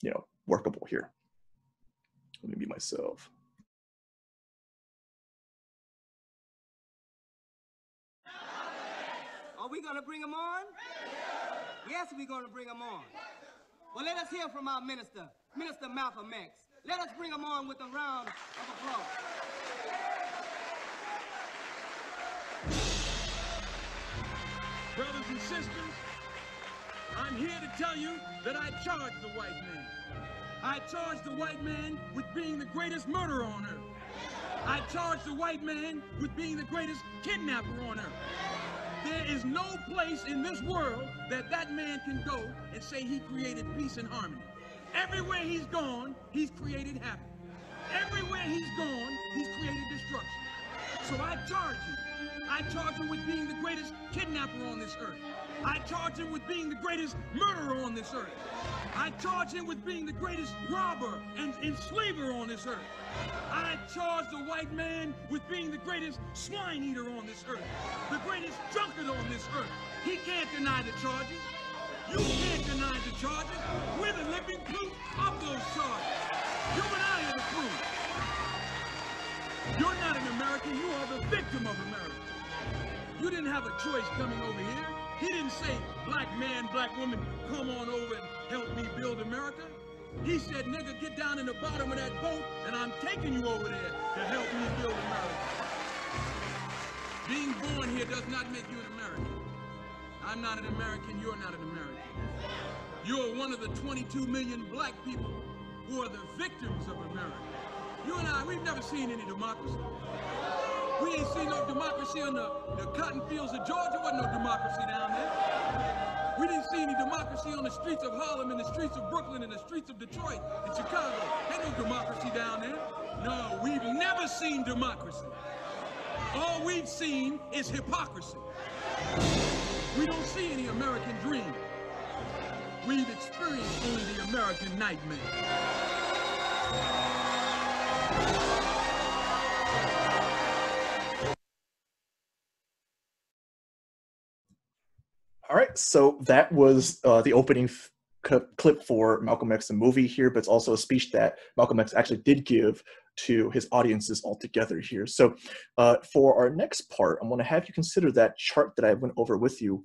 you know, workable here. Let me mute myself. Are we gonna bring them on? Yes, we're gonna bring them on. Well, let us hear from our minister, Minister Malcolm X. Let us bring him on with a round of applause. Brothers and sisters, I'm here to tell you that I charge the white man. I charge the white man with being the greatest murderer on earth. I charge the white man with being the greatest kidnapper on earth. There is no place in this world that that man can go and say he created peace and harmony. Everywhere he's gone, he's created havoc. Everywhere he's gone, he's created destruction. So I charge you. I charge him with being the greatest kidnapper on this earth. I charge him with being the greatest murderer on this earth. I charge him with being the greatest robber and enslaver on this earth. I charge the white man with being the greatest swine eater on this earth, the greatest drunkard on this earth. He can't deny the charges. You can't deny the charges. We're the living proof of those charges. You and I are the proof. You're not an American, you are the victim of America. You didn't have a choice coming over here. He didn't say, black man, black woman, come on over and help me build America. He said, nigga, get down in the bottom of that boat and I'm taking you over there to help me build America. Being born here does not make you an American. I'm not an American, you're not an American. You're one of the 22 million black people who are the victims of America. You and I, we've never seen any democracy. We ain't seen no democracy in the, the cotton fields of Georgia. Wasn't no democracy down there. We didn't see any democracy on the streets of Harlem, in the streets of Brooklyn, in the streets of Detroit, in Chicago. Ain't no democracy down there. No, we've never seen democracy. All we've seen is hypocrisy. We don't see any American dream. We've experienced only the American nightmare. All right, so that was uh, the opening f- clip for Malcolm X, the movie here, but it's also a speech that Malcolm X actually did give to his audiences altogether here. So uh, for our next part, I'm going to have you consider that chart that I went over with you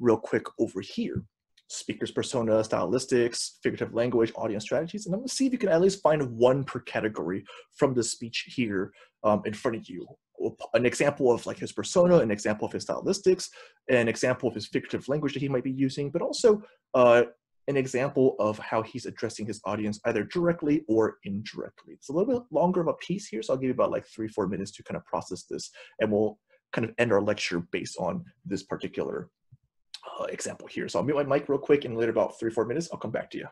real quick over here. Speaker's persona, stylistics, figurative language, audience strategies, and I'm going to see if you can at least find one per category from the speech here um, in front of you an example of like his persona, an example of his stylistics, an example of his figurative language that he might be using, but also uh, an example of how he's addressing his audience either directly or indirectly. It's a little bit longer of a piece here, so I'll give you about like three, four minutes to kind of process this, and we'll kind of end our lecture based on this particular uh, example here. So I'll mute my mic real quick, and later about three, four minutes, I'll come back to you.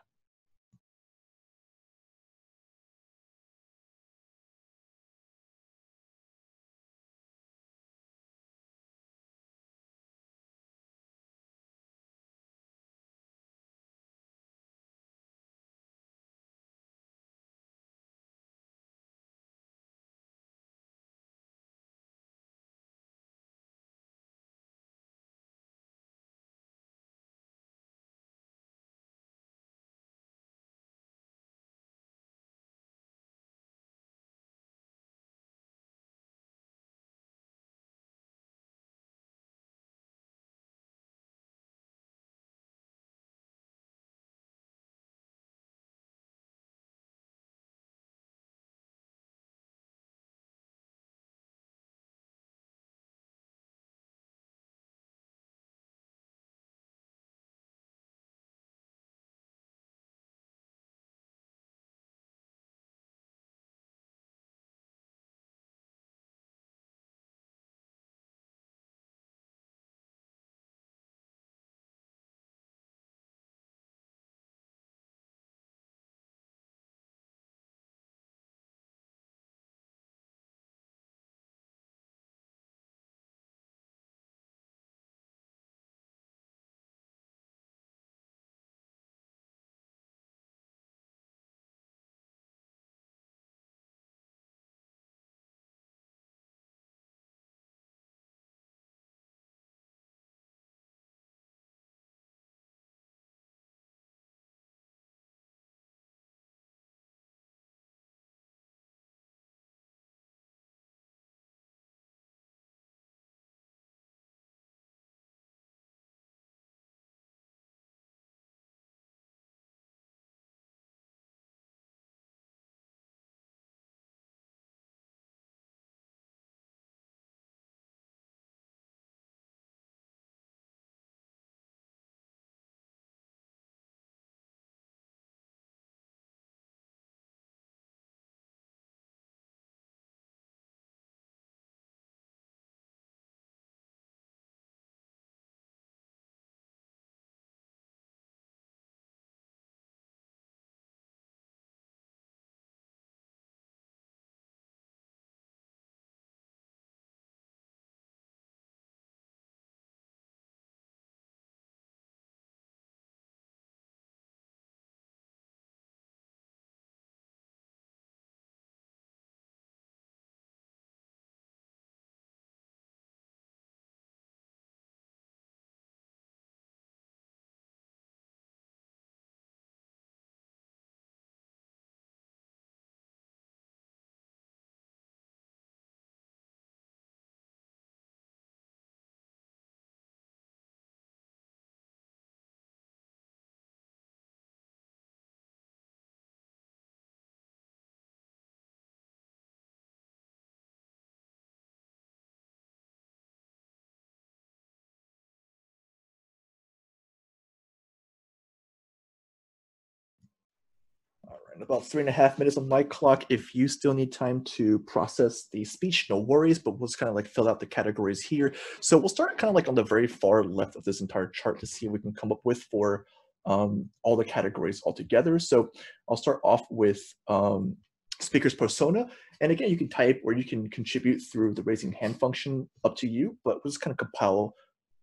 In about three and a half minutes on my clock. If you still need time to process the speech, no worries, but we'll just kind of like fill out the categories here. So we'll start kind of like on the very far left of this entire chart to see what we can come up with for um, all the categories all together. So I'll start off with um, speaker's persona. And again, you can type or you can contribute through the raising hand function up to you, but we'll just kind of compile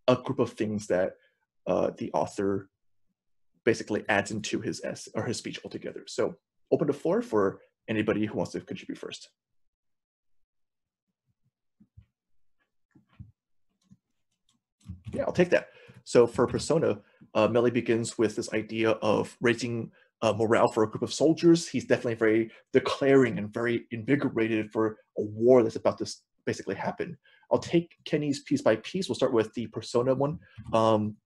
a group of things that uh, the author basically adds into his s or his speech altogether. So open the floor for anybody who wants to contribute first. Yeah, I'll take that. So for persona, uh, Melly begins with this idea of raising uh, morale for a group of soldiers. He's definitely very declaring and very invigorated for a war that's about to basically happen. I'll take Kenny's piece by piece. We'll start with the persona one. Um,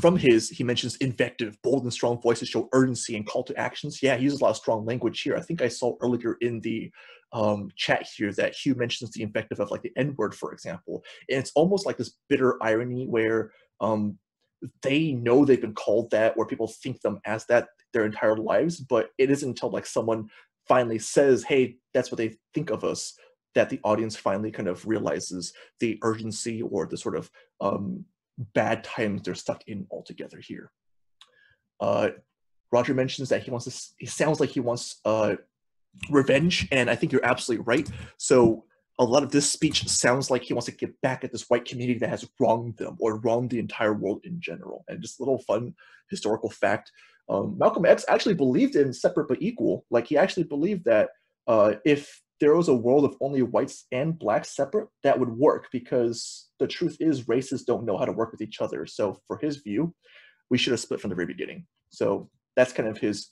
from his, he mentions invective, bold and strong voices show urgency and call to actions. Yeah, he uses a lot of strong language here. I think I saw earlier in the um, chat here that Hugh mentions the invective of like the N word, for example. And it's almost like this bitter irony where um, they know they've been called that, where people think them as that their entire lives, but it isn't until like someone finally says, hey, that's what they think of us, that the audience finally kind of realizes the urgency or the sort of um, bad times they're stuck in altogether here. Uh, Roger mentions that he wants to, he sounds like he wants uh, revenge, and I think you're absolutely right. So a lot of this speech sounds like he wants to get back at this white community that has wronged them or wronged the entire world in general. And just a little fun historical fact, um, Malcolm X actually believed in separate but equal. Like he actually believed that uh, if there was a world of only whites and blacks separate, that would work because the truth is races don't know how to work with each other. So for his view, we should have split from the very beginning. So that's kind of his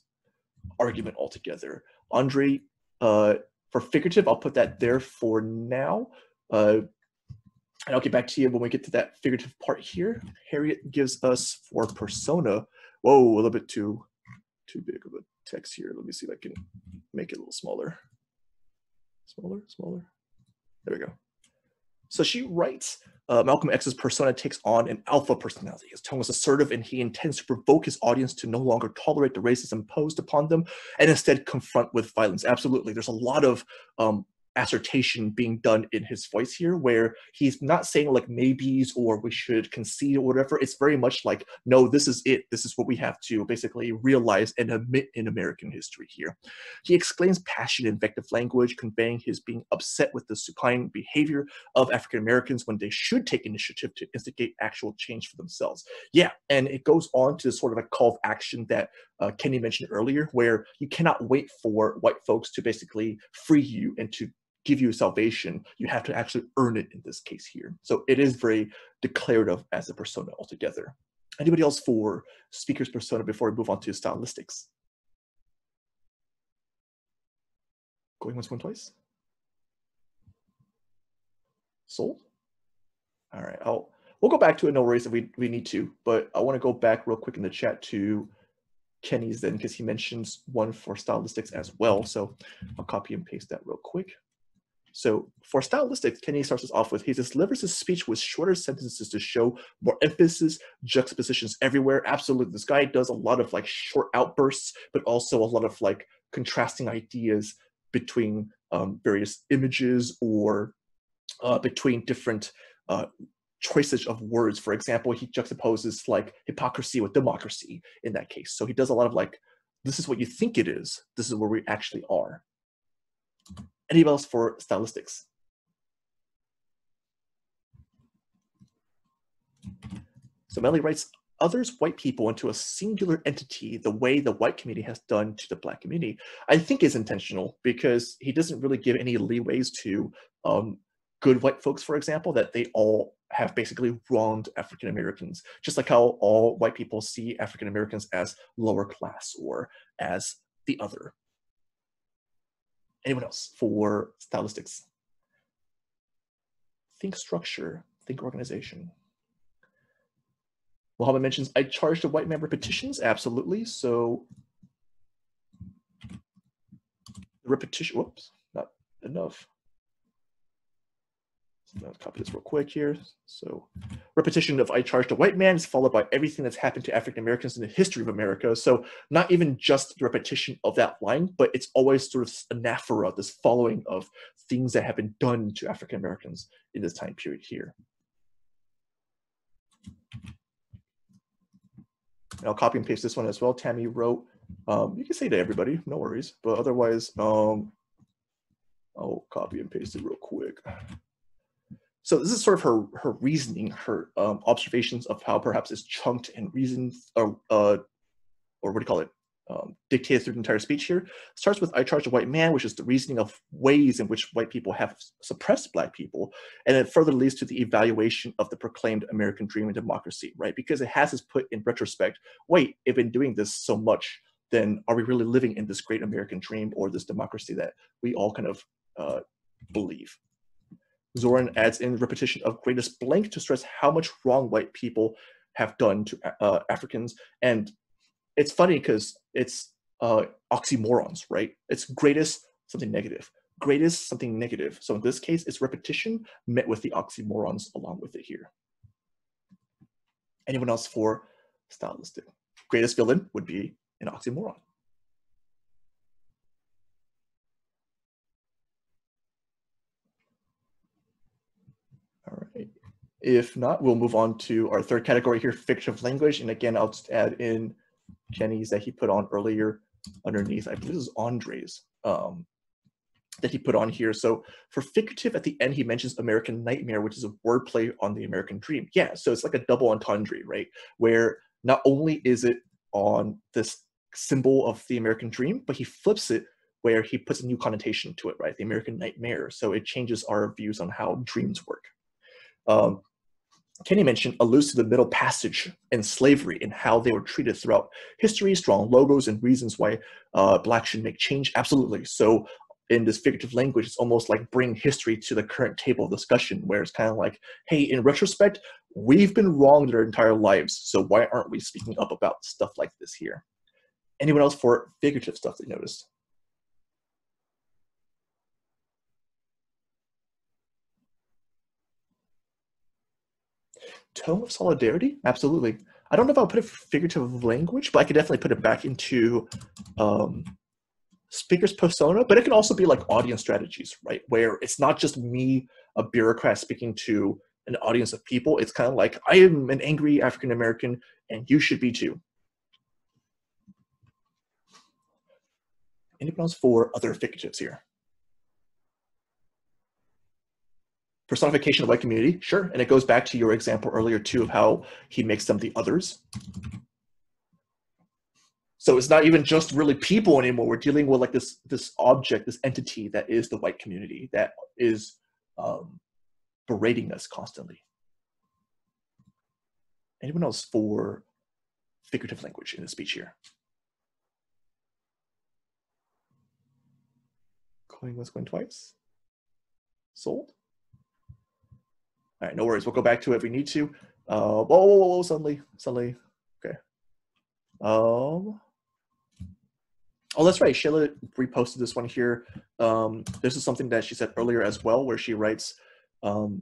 argument altogether. Andre, uh, for figurative, I'll put that there for now. Uh, and I'll get back to you when we get to that figurative part here. Harriet gives us for persona. Whoa, a little bit too too big of a text here. Let me see if I can make it a little smaller. Smaller, smaller. There we go. So she writes, uh, Malcolm X's persona takes on an alpha personality. His tone is assertive and he intends to provoke his audience to no longer tolerate the racism imposed upon them and instead confront with violence. Absolutely. There's a lot of um, assertion being done in his voice here where he's not saying like maybes or we should concede or whatever. It's very much like no this is it. This is what we have to basically realize and admit in american history here. He explains passion in invective language conveying his being upset with the supine behavior of african americans when they should take initiative to instigate actual change for themselves. Yeah and it goes on to sort of a call of action that uh, kenny mentioned earlier where you cannot wait for white folks to basically free you and to give you salvation, you have to actually earn it in this case here. So it is very declarative as a persona altogether. Anybody else for speaker's persona before we move on to stylistics? Going once, going twice? Sold? All right, I'll, we'll go back to it, no worries if we, we need to, but I wanna go back real quick in the chat to Kenny's then because he mentions one for stylistics as well. So I'll copy and paste that real quick. So for stylistics, Kenny starts us off with, he delivers his speech with shorter sentences to show more emphasis, juxtapositions everywhere. Absolutely, this guy does a lot of like short outbursts, but also a lot of like contrasting ideas between um, various images or uh, between different uh, choices of words. For example, he juxtaposes like hypocrisy with democracy in that case. So he does a lot of like, this is what you think it is. This is where we actually are. Else for stylistics? So Melly writes, others white people into a singular entity the way the white community has done to the black community, I think is intentional because he doesn't really give any leeways to um, good white folks, for example, that they all have basically wronged African Americans, just like how all white people see African Americans as lower class or as the other. Anyone else for stylistics? Think structure, think organization. Mohammed mentions, I charge a white member petitions. Absolutely. So the repetition, whoops, not enough. Gonna copy this real quick here. So, repetition of "I charged a white man" is followed by everything that's happened to African Americans in the history of America. So, not even just the repetition of that line, but it's always sort of anaphora, this following of things that have been done to African Americans in this time period here. And I'll copy and paste this one as well. Tammy wrote, um, you can say to everybody, no worries, but otherwise, um, I'll copy and paste it real quick. So this is sort of her her reasoning, her um, observations of how perhaps it's chunked and reasoned, or uh, or what do you call it, um, dictated through the entire speech here. Starts with "I charge a white man," which is the reasoning of ways in which white people have suppressed black people, and it further leads to the evaluation of the proclaimed American dream and democracy, right? Because it has us put in retrospect, wait, if been doing this so much, then are we really living in this great American dream or this democracy that we all kind of uh, believe? Zoran adds in repetition of greatest blank to stress how much wrong white people have done to uh, Africans. And it's funny because it's uh, oxymorons, right? It's greatest something negative, greatest something negative. So in this case, it's repetition met with the oxymorons along with it here. Anyone else for stylistic? Greatest villain would be an oxymoron. If not, we'll move on to our third category here, fictive language. And again, I'll just add in Kenny's that he put on earlier underneath. I believe this is Andre's um, that he put on here. So for figurative, at the end, he mentions American Nightmare, which is a wordplay on the American Dream. Yeah, so it's like a double entendre, right? Where not only is it on this symbol of the American Dream, but he flips it where he puts a new connotation to it, right? The American Nightmare. So it changes our views on how dreams work. Um, Kenny mentioned alludes to the Middle Passage and slavery and how they were treated throughout history, strong logos and reasons why uh, blacks should make change. Absolutely. So in this figurative language, it's almost like bring history to the current table of discussion, where it's kind of like, hey, in retrospect, we've been wrong their entire lives, so why aren't we speaking up about stuff like this here? Anyone else for figurative stuff they noticed? Tone of solidarity? Absolutely. I don't know if i'll put it figurative language but i could definitely put it back into um, speaker's persona but it can also be like audience strategies right? Where it's not just me a bureaucrat speaking to an audience of people. It's kind of like i am an angry african american and you should be too. Anyone else for other figuratives here personification of white community, sure. And it goes back to your example earlier too of how he makes them the others. So it's not even just really people anymore. We're dealing with like this this object, this entity that is the white community that is um, berating us constantly. Anyone else for figurative language in the speech here? Going once, going twice. Sold? All right, no worries. We'll go back to it if we need to. Uh, whoa, whoa, whoa, whoa, suddenly, suddenly. Okay. Um. Oh, that's right. Sheila reposted this one here. Um, this is something that she said earlier as well, where she writes, um,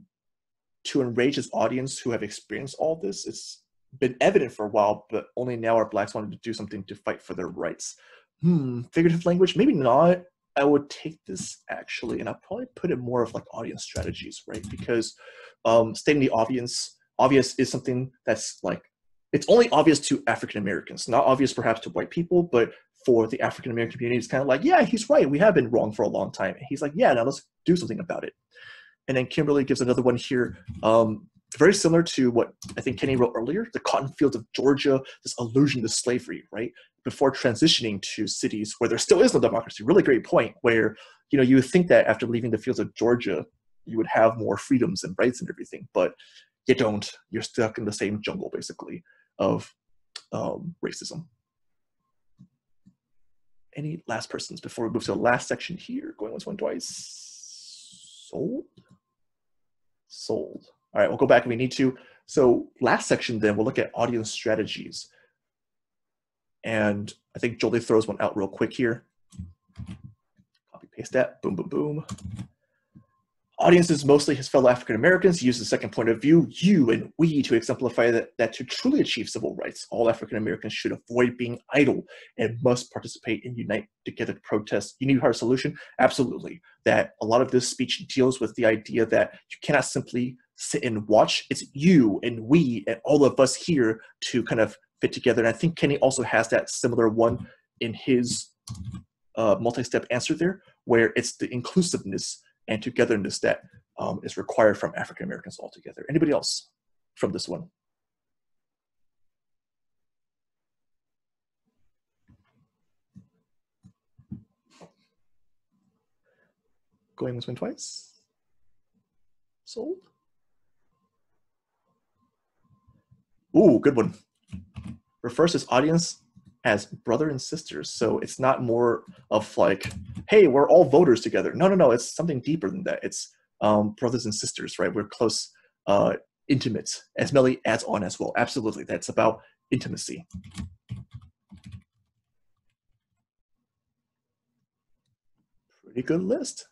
to enrage his audience who have experienced all this. It's been evident for a while, but only now are blacks wanting to do something to fight for their rights. Hmm, figurative language, maybe not. I would take this actually, and I'd probably put it more of like audience strategies, right? Because um, stating the obvious, obvious is something that's like it's only obvious to African Americans, not obvious perhaps to white people, but for the African American community, it's kind of like, yeah, he's right. We have been wrong for a long time. And he's like, yeah, now let's do something about it. And then Kimberly gives another one here. Um, very similar to what I think Kenny wrote earlier, the cotton fields of Georgia, this allusion to slavery, right? Before transitioning to cities where there still is no democracy. Really great point where, you know, you think that after leaving the fields of Georgia, you would have more freedoms and rights and everything, but you don't. You're stuck in the same jungle, basically, of um, racism. Any last persons before we move to the last section here? Going once, one, twice. Sold? Sold. All right, we'll go back if we need to. So last section then, we'll look at audience strategies. And I think Jolie throws one out real quick here. Copy paste that, boom, boom, boom. Audience is mostly his fellow African Americans. He uses the second point of view, you and we, to exemplify that, that to truly achieve civil rights, all African Americans should avoid being idle and must participate and unite together to protest. You need a hard solution? Absolutely. That a lot of this speech deals with the idea that you cannot simply sit and watch. It's you and we and all of us here to kind of fit together. And I think Kenny also has that similar one in his uh, multi-step answer there, where it's the inclusiveness and togetherness that um, is required from African Americans altogether. Anybody else from this one? Going once, went twice. Sold. Ooh, good one. Refers his audience as brother and sisters. So it's not more of like, hey, we're all voters together. No, no, no. It's something deeper than that. It's um, brothers and sisters, right? We're close, uh, intimate, as Melly adds on as well. Absolutely. That's about intimacy. Pretty good list.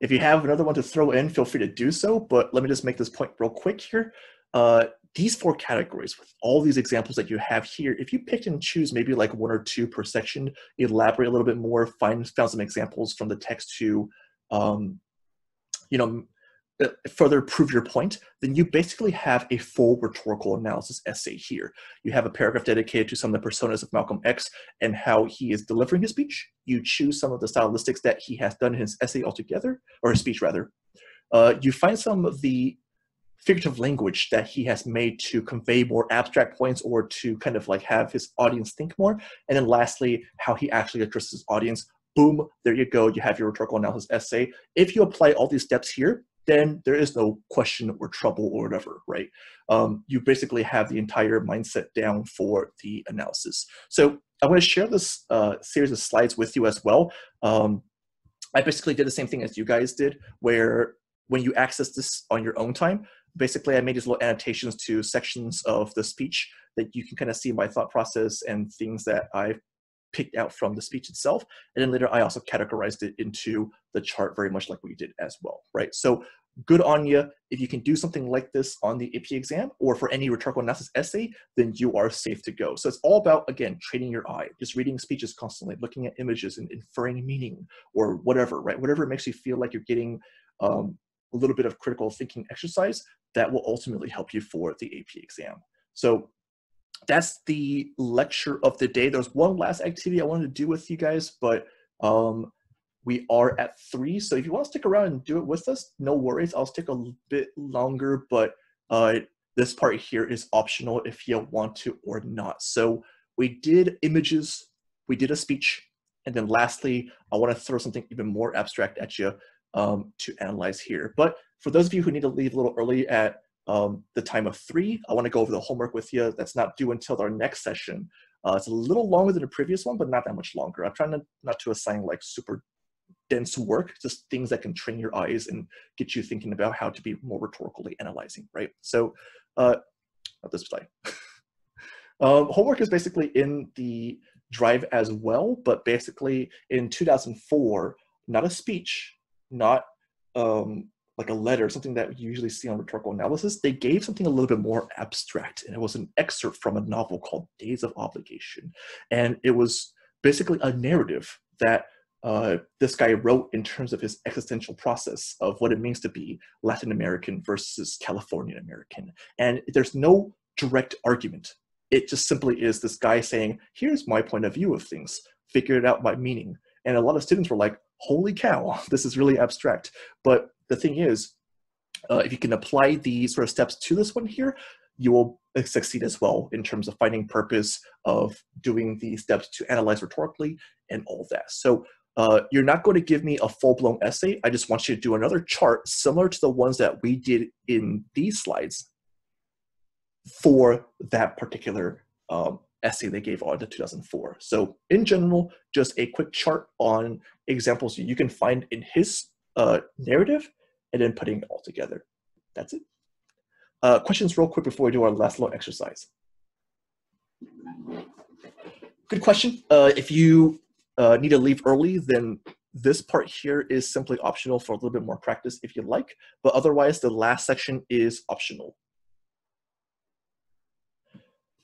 If you have another one to throw in, feel free to do so. But let me just make this point real quick here. Uh, these four categories with all these examples that you have here, if you pick and choose maybe like one or two per section, elaborate a little bit more, find found some examples from the text to, um, you know, uh, further prove your point, then you basically have a full rhetorical analysis essay here. You have a paragraph dedicated to some of the personas of Malcolm X and how he is delivering his speech. You choose some of the stylistics that he has done in his essay altogether, or his speech rather. Uh, you find some of the figurative language that he has made to convey more abstract points or to kind of like have his audience think more. And then lastly, how he actually addresses his audience. Boom, there you go. You have your rhetorical analysis essay. If you apply all these steps here, then there is no question or trouble or whatever, right? Um, you basically have the entire mindset down for the analysis. So I want to share this uh, series of slides with you as well. Um, I basically did the same thing as you guys did, where when you access this on your own time, basically I made these little annotations to sections of the speech that you can kind of see my thought process and things that I picked out from the speech itself. And then later I also categorized it into the chart very much like we did as well, right? So good on you. If you can do something like this on the AP exam or for any rhetorical analysis essay, then you are safe to go. So it's all about, again, training your eye, just reading speeches constantly, looking at images and inferring meaning or whatever, right? Whatever makes you feel like you're getting um, a little bit of critical thinking exercise that will ultimately help you for the AP exam. So that's the lecture of the day. There's one last activity I wanted to do with you guys, but um, we are at three. So if you want to stick around and do it with us, no worries. I'll stick a bit longer, but uh, this part here is optional if you want to or not. So we did images, we did a speech, and then lastly, I want to throw something even more abstract at you um, to analyze here. But for those of you who need to leave a little early at um, the time of three, I want to go over the homework with you. That's not due until our next session. Uh, it's a little longer than the previous one, but not that much longer. I'm trying to, not to assign like super dense work, just things that can train your eyes and get you thinking about how to be more rhetorically analyzing, right? So, uh, not this slide. um, homework is basically in the drive as well, but basically in 2004, not a speech, not um, like a letter, something that you usually see on rhetorical analysis, they gave something a little bit more abstract. And it was an excerpt from a novel called Days of Obligation. And it was basically a narrative that uh, this guy wrote in terms of his existential process of what it means to be Latin American versus Californian American. And there's no direct argument. It just simply is this guy saying, here's my point of view of things, figure it out by meaning. And a lot of students were like, holy cow, this is really abstract. But the thing is, uh, if you can apply these sort of steps to this one here, you will succeed as well in terms of finding purpose of doing these steps to analyze rhetorically and all that. So uh, you're not going to give me a full-blown essay. I just want you to do another chart similar to the ones that we did in these slides for that particular um, essay they gave on to 2004. So in general, just a quick chart on examples you can find in his uh, narrative and then putting it all together. That's it. Uh, questions real quick before we do our last little exercise. Good question. Uh, if you uh, need to leave early, then this part here is simply optional for a little bit more practice if you like, but otherwise the last section is optional.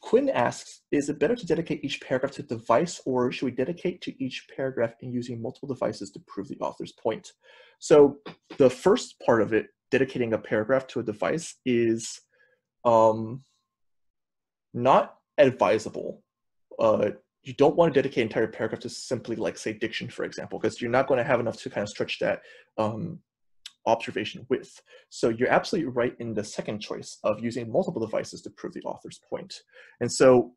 Quinn asks, is it better to dedicate each paragraph to a device or should we dedicate to each paragraph in using multiple devices to prove the author's point? So the first part of it, dedicating a paragraph to a device is um, not advisable. Uh, you don't want to dedicate an entire paragraph to simply like say diction, for example, because you're not going to have enough to kind of stretch that um, observation with. So you're absolutely right in the second choice of using multiple devices to prove the author's point. And so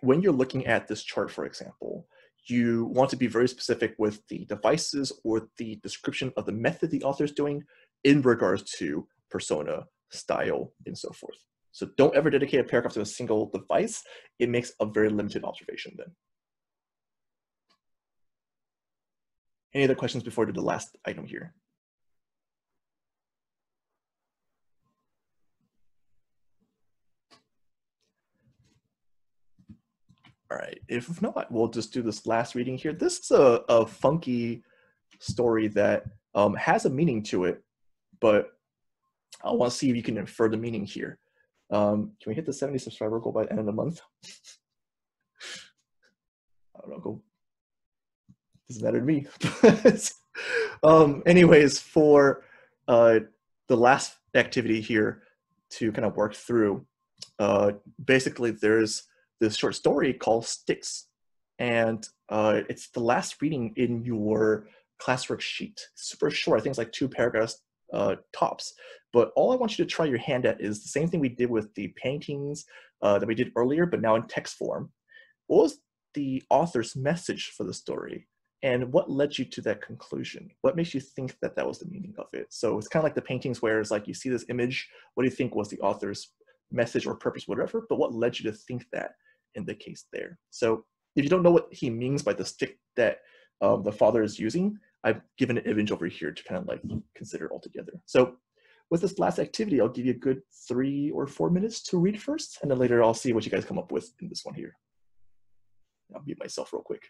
when you're looking at this chart, for example, you want to be very specific with the devices or the description of the method the author is doing in regards to persona, style, and so forth. So don't ever dedicate a paragraph to a single device. It makes a very limited observation then. Any other questions before I do the last item here? All right, if not, we'll just do this last reading here. This is a, a funky story that um, has a meaning to it, but I want to see if you can infer the meaning here. Um, can we hit the 70 subscriber goal by the end of the month? I don't know, go. Doesn't matter to me. um, anyways, for uh, the last activity here to kind of work through, uh, basically there's this short story called Sticks. And uh, it's the last reading in your classwork sheet. Super short, I think it's like two paragraphs uh, tops. But all I want you to try your hand at is the same thing we did with the paintings uh, that we did earlier, but now in text form. What was the author's message for the story? And what led you to that conclusion? What makes you think that that was the meaning of it? So it's kind of like the paintings where it's like you see this image, what do you think was the author's message or purpose, whatever, but what led you to think that in the case there? So if you don't know what he means by the stick that um, the father is using, I've given an image over here to kind of like consider altogether. So with this last activity, I'll give you a good three or four minutes to read first, and then later I'll see what you guys come up with in this one here. I'll mute myself real quick.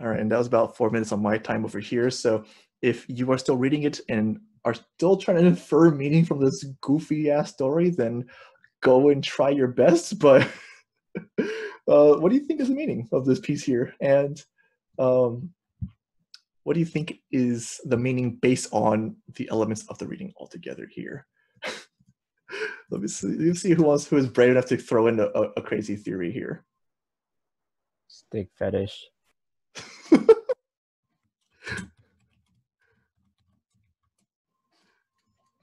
All right, and that was about four minutes on my time over here. So if you are still reading it and are still trying to infer meaning from this goofy ass story, then go and try your best. But uh, what do you think is the meaning of this piece here? And um, what do you think is the meaning based on the elements of the reading altogether here? Let me see. Let me see who wants who is brave enough to throw in a, a, a crazy theory here. Stick fetish.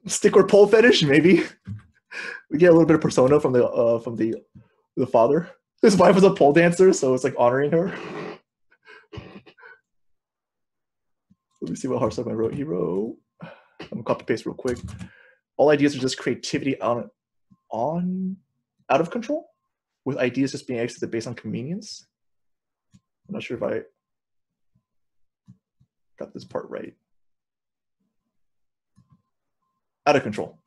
Stick or pole fetish, maybe. We get a little bit of persona from the uh, from the the father. His wife was a pole dancer, so it's like honoring her. Let me see what Hearthstone I wrote. He wrote. I'm gonna copy paste real quick. All ideas are just creativity on on out of control, with ideas just being exited based on convenience. I'm not sure if I got this part right. Out of control.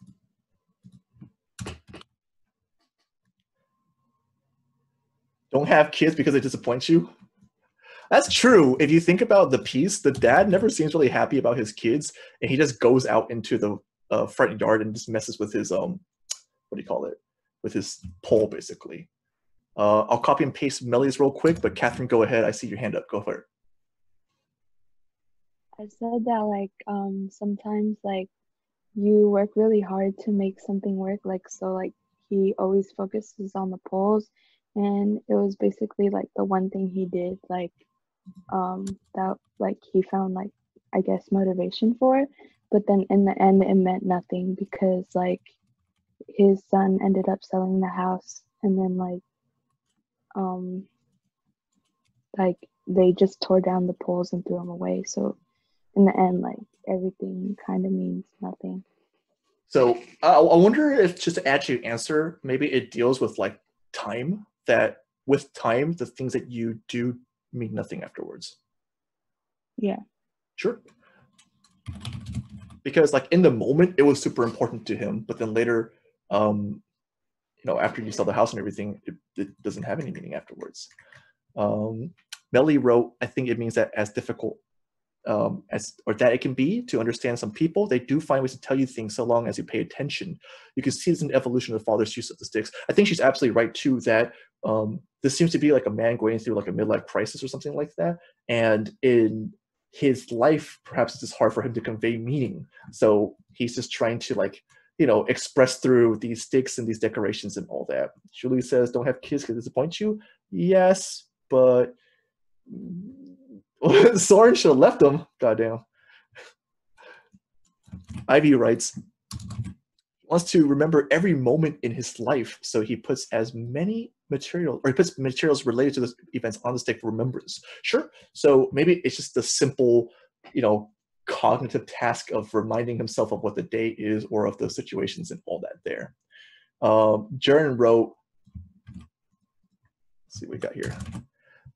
Don't have kids because they disappoint you. That's true. If you think about the piece, the dad never seems really happy about his kids, and he just goes out into the uh, front yard and just messes with his um, what do you call it? With his pole, basically. Uh, I'll copy and paste Melly's real quick, but Catherine, go ahead. I see your hand up. Go for it. I said that like um sometimes like you work really hard to make something work like so like he always focuses on the poles and it was basically like the one thing he did like um that like he found like I guess motivation for. But then in the end it meant nothing because like his son ended up selling the house and then like um like they just tore down the poles and threw them away. So in the end like everything kind of means nothing So uh, I wonder if just to add to your answer, maybe it deals with like time. That with time, the things that you do mean nothing afterwards. yeah Sure. Because like in the moment, it was super important to him, but then later, um, you know, after you sell the house and everything, it, it doesn't have any meaning afterwards. Um, Melly wrote, I think it means that as difficult um, as or that it can be to understand some people, they do find ways to tell you things so long as you pay attention. You can see in the evolution of the father's use of the sticks. I think she's absolutely right too that um, this seems to be like a man going through like a midlife crisis or something like that, and in his life, perhaps it's just hard for him to convey meaning. So he's just trying to like you know express through these sticks and these decorations and all that. Julie says, "Don't have kids because disappoint you." Yes, but Soren should have left him. Goddamn. Ivy writes, wants to remember every moment in his life, so he puts as many material or he puts materials related to the events on the stick for remembrance. Sure. So maybe it's just the simple, you know, cognitive task of reminding himself of what the day is or of those situations and all that there. Um, Jaren wrote, see what we got here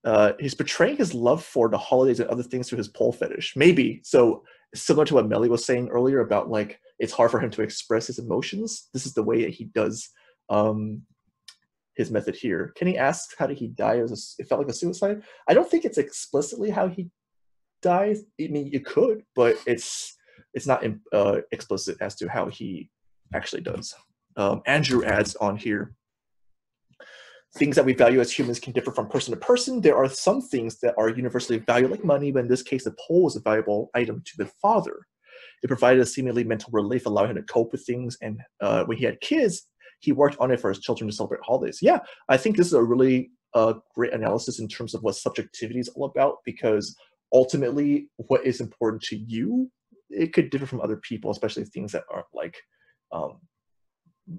uh, he's portraying his love for the holidays and other things through his pole fetish. Maybe so similar to what Melly was saying earlier about like it's hard for him to express his emotions. This is the way that he does um, his method here. Kenny asks, "How did he die? It, was a, it felt like a suicide." I don't think it's explicitly how he dies. I mean, you could, but it's it's not uh, explicit as to how he actually does. Um, Andrew adds on here things that we value as humans can differ from person to person. There are some things that are universally valued, like money, but in this case, the pole was a valuable item to the father. It provided a seemingly mental relief, allowing him to cope with things. And uh, when he had kids, he worked on it for his children to celebrate holidays. Yeah, I think this is a really uh, great analysis in terms of what subjectivity is all about, because ultimately, what is important to you, it could differ from other people, especially things that aren't like um,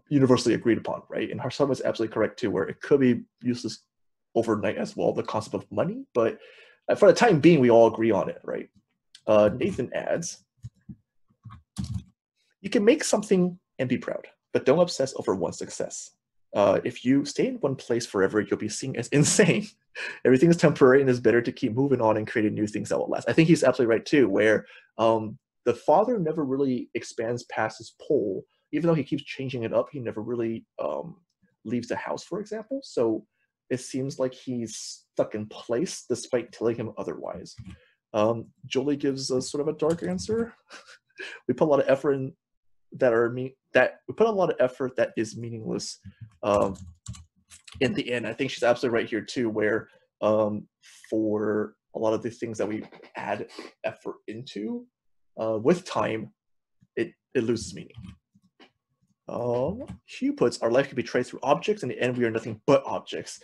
universally agreed upon, right? And Harsama is absolutely correct too, where it could be useless overnight as well, the concept of money, but uh, for the time being, we all agree on it, right? Uh, Nathan adds, you can make something and be proud, but don't obsess over one success. Uh, if you stay in one place forever, you'll be seen as insane. Everything is temporary and it's better to keep moving on and creating new things that will last. I think he's absolutely right too, where um, the father never really expands past his pole even though he keeps changing it up, he never really um, leaves the house, for example. So it seems like he's stuck in place despite telling him otherwise. Um, Jolie gives us sort of a dark answer. we put a lot of effort in that are me that we put a lot of effort that is meaningless. Um, in the end, I think she's absolutely right here too, where um, for a lot of the things that we add effort into, uh, with time, it it loses meaning. Um, Hugh puts our life can be traced through objects. And in the end, we are nothing but objects.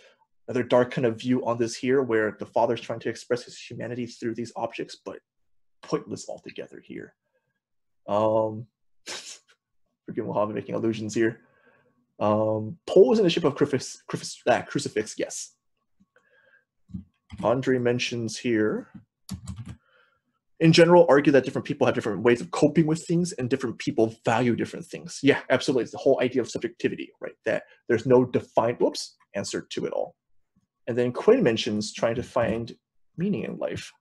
Another dark kind of view on this here, where the father's trying to express his humanity through these objects, but pointless altogether here. Um, forgive Muhammad making allusions here. Um, Paul is in the shape of crucifix, crucifix, ah, crucifix, yes. Andre mentions here in general argue that different people have different ways of coping with things and different people value different things. Yeah, absolutely. It's the whole idea of subjectivity, right? That there's no defined whoops answer to it all. And then Quinn mentions trying to find meaning in life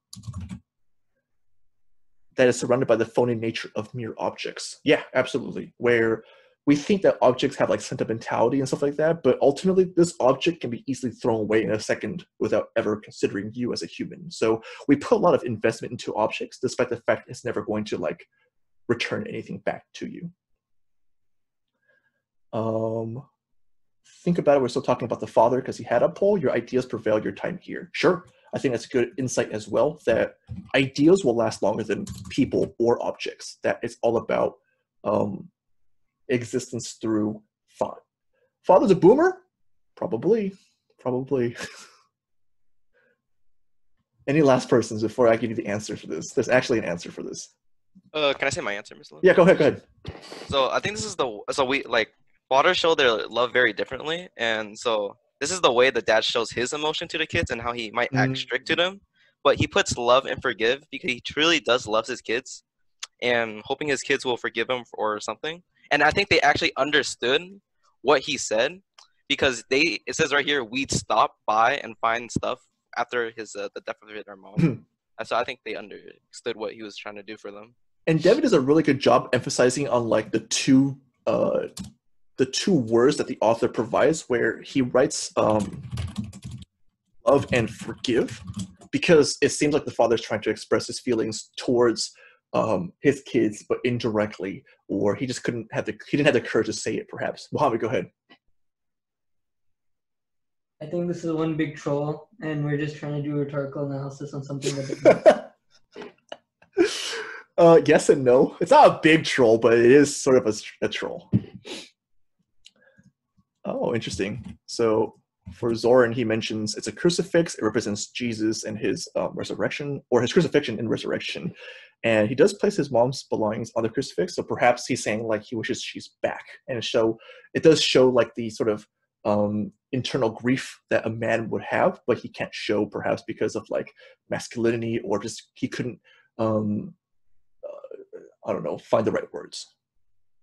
that is surrounded by the phony nature of mere objects. Yeah, absolutely. Where we think that objects have like sentimentality and stuff like that, but ultimately this object can be easily thrown away in a second without ever considering you as a human. So we put a lot of investment into objects, despite the fact it's never going to like return anything back to you. Um, think about it. We're still talking about the father because he had a pole. Your ideas prevail your time here. Sure, I think that's a good insight as well. That ideas will last longer than people or objects. That it's all about um, existence through thought. Father's a boomer? Probably. Probably. Any last persons before I give you the answer for this? There's actually an answer for this. Uh, can I say my answer, Mr. Lin? Yeah, go ahead, go ahead. So I think this is the so we like fathers show their love very differently, and so this is the way the dad shows his emotion to the kids and how he might act strict to them, but he puts love and forgive because he truly does love his kids, and hoping his kids will forgive him or something. And I think they actually understood what he said because they it says right here we'd stop by and find stuff after his uh, the death of their mom. so I think they understood what he was trying to do for them. And Devin does a really good job emphasizing on like the two uh the two words that the author provides where he writes um love and forgive because it seems like the father's trying to express his feelings towards um, his kids, but indirectly, or he just couldn't have the he didn't have the courage to say it. Perhaps Mohammed, go ahead. I think this is one big troll, and we're just trying to do rhetorical analysis on something that. uh, yes and no. It's not a big troll, but it is sort of a, a troll. Oh, interesting. So for Zoran, he mentions it's a crucifix. It represents Jesus and his um, resurrection, or his crucifixion and resurrection. And he does place his mom's belongings on the crucifix. So perhaps he's saying like he wishes she's back. And show it does show like the sort of um, internal grief that a man would have, but he can't show perhaps because of like masculinity or just he couldn't um, uh, I don't know find the right words.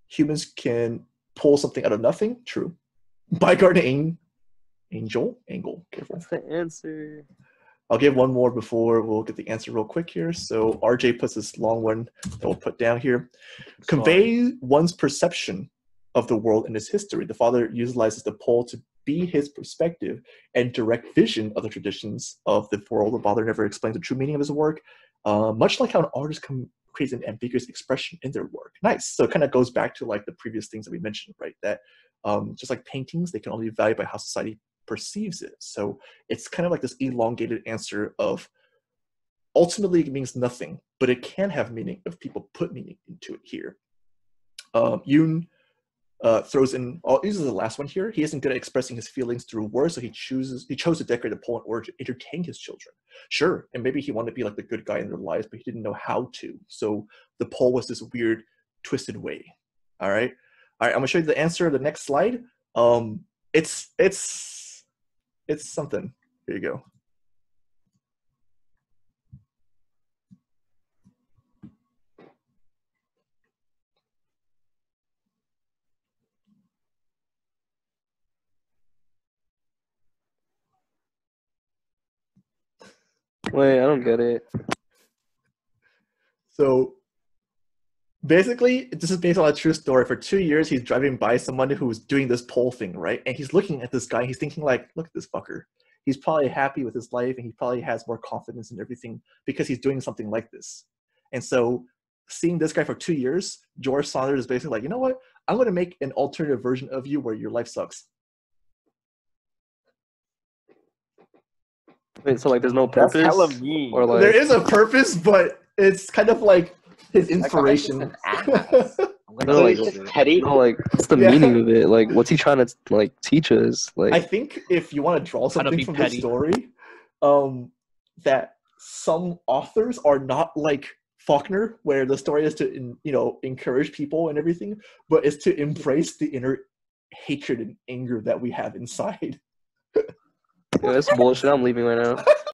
Humans can pull something out of nothing. True. By gardening Angel? Angle. Careful. That's the answer. I'll give one more before we'll get the answer real quick here. So RJ puts this long one that we'll put down here. Convey one's perception of the world and its history. The father utilizes the pole to be his perspective and direct vision of the traditions of the world. The father never explains the true meaning of his work, uh, much like how an artist can create an ambiguous expression in their work. Nice. So it kind of goes back to like the previous things that we mentioned, right? That um, just like paintings, they can only be valued by how society perceives it. So it's kind of like this elongated answer of ultimately it means nothing, but it can have meaning if people put meaning into it here. Um, Yoon uh, throws in, oh, this is the last one here. He isn't good at expressing his feelings through words, so he chooses he chose to decorate a pole in order to entertain his children. Sure, and maybe he wanted to be like the good guy in their lives, but he didn't know how to. So the pole was this weird, twisted way. All right, all right. I'm gonna show you the answer. Of the next slide. Um, it's it's it's something. Here you go. Wait, I don't get it. So basically, this is based on a true story. For two years, he's driving by someone who was doing this pole thing, right? And he's looking at this guy. He's thinking like, look at this fucker. He's probably happy with his life, and he probably has more confidence in everything because he's doing something like this. And so, seeing this guy for two years, George Saunders is basically like, you know what? I'm going to make an alternative version of you where your life sucks. Wait, so like, there's no That's purpose, hella mean. or like, there is a purpose, but it's kind of like his inspiration. I'm no, like, petty. no, like, what's the Yeah. meaning of it? Like, what's he trying to like teach us? Like, I think if you want to draw How to something from petty. the story, um, that some authors are not like Faulkner, where the story is to in, you know encourage people and everything, but it's to embrace the inner hatred and anger that we have inside. yeah, that's bullshit. I'm leaving right now.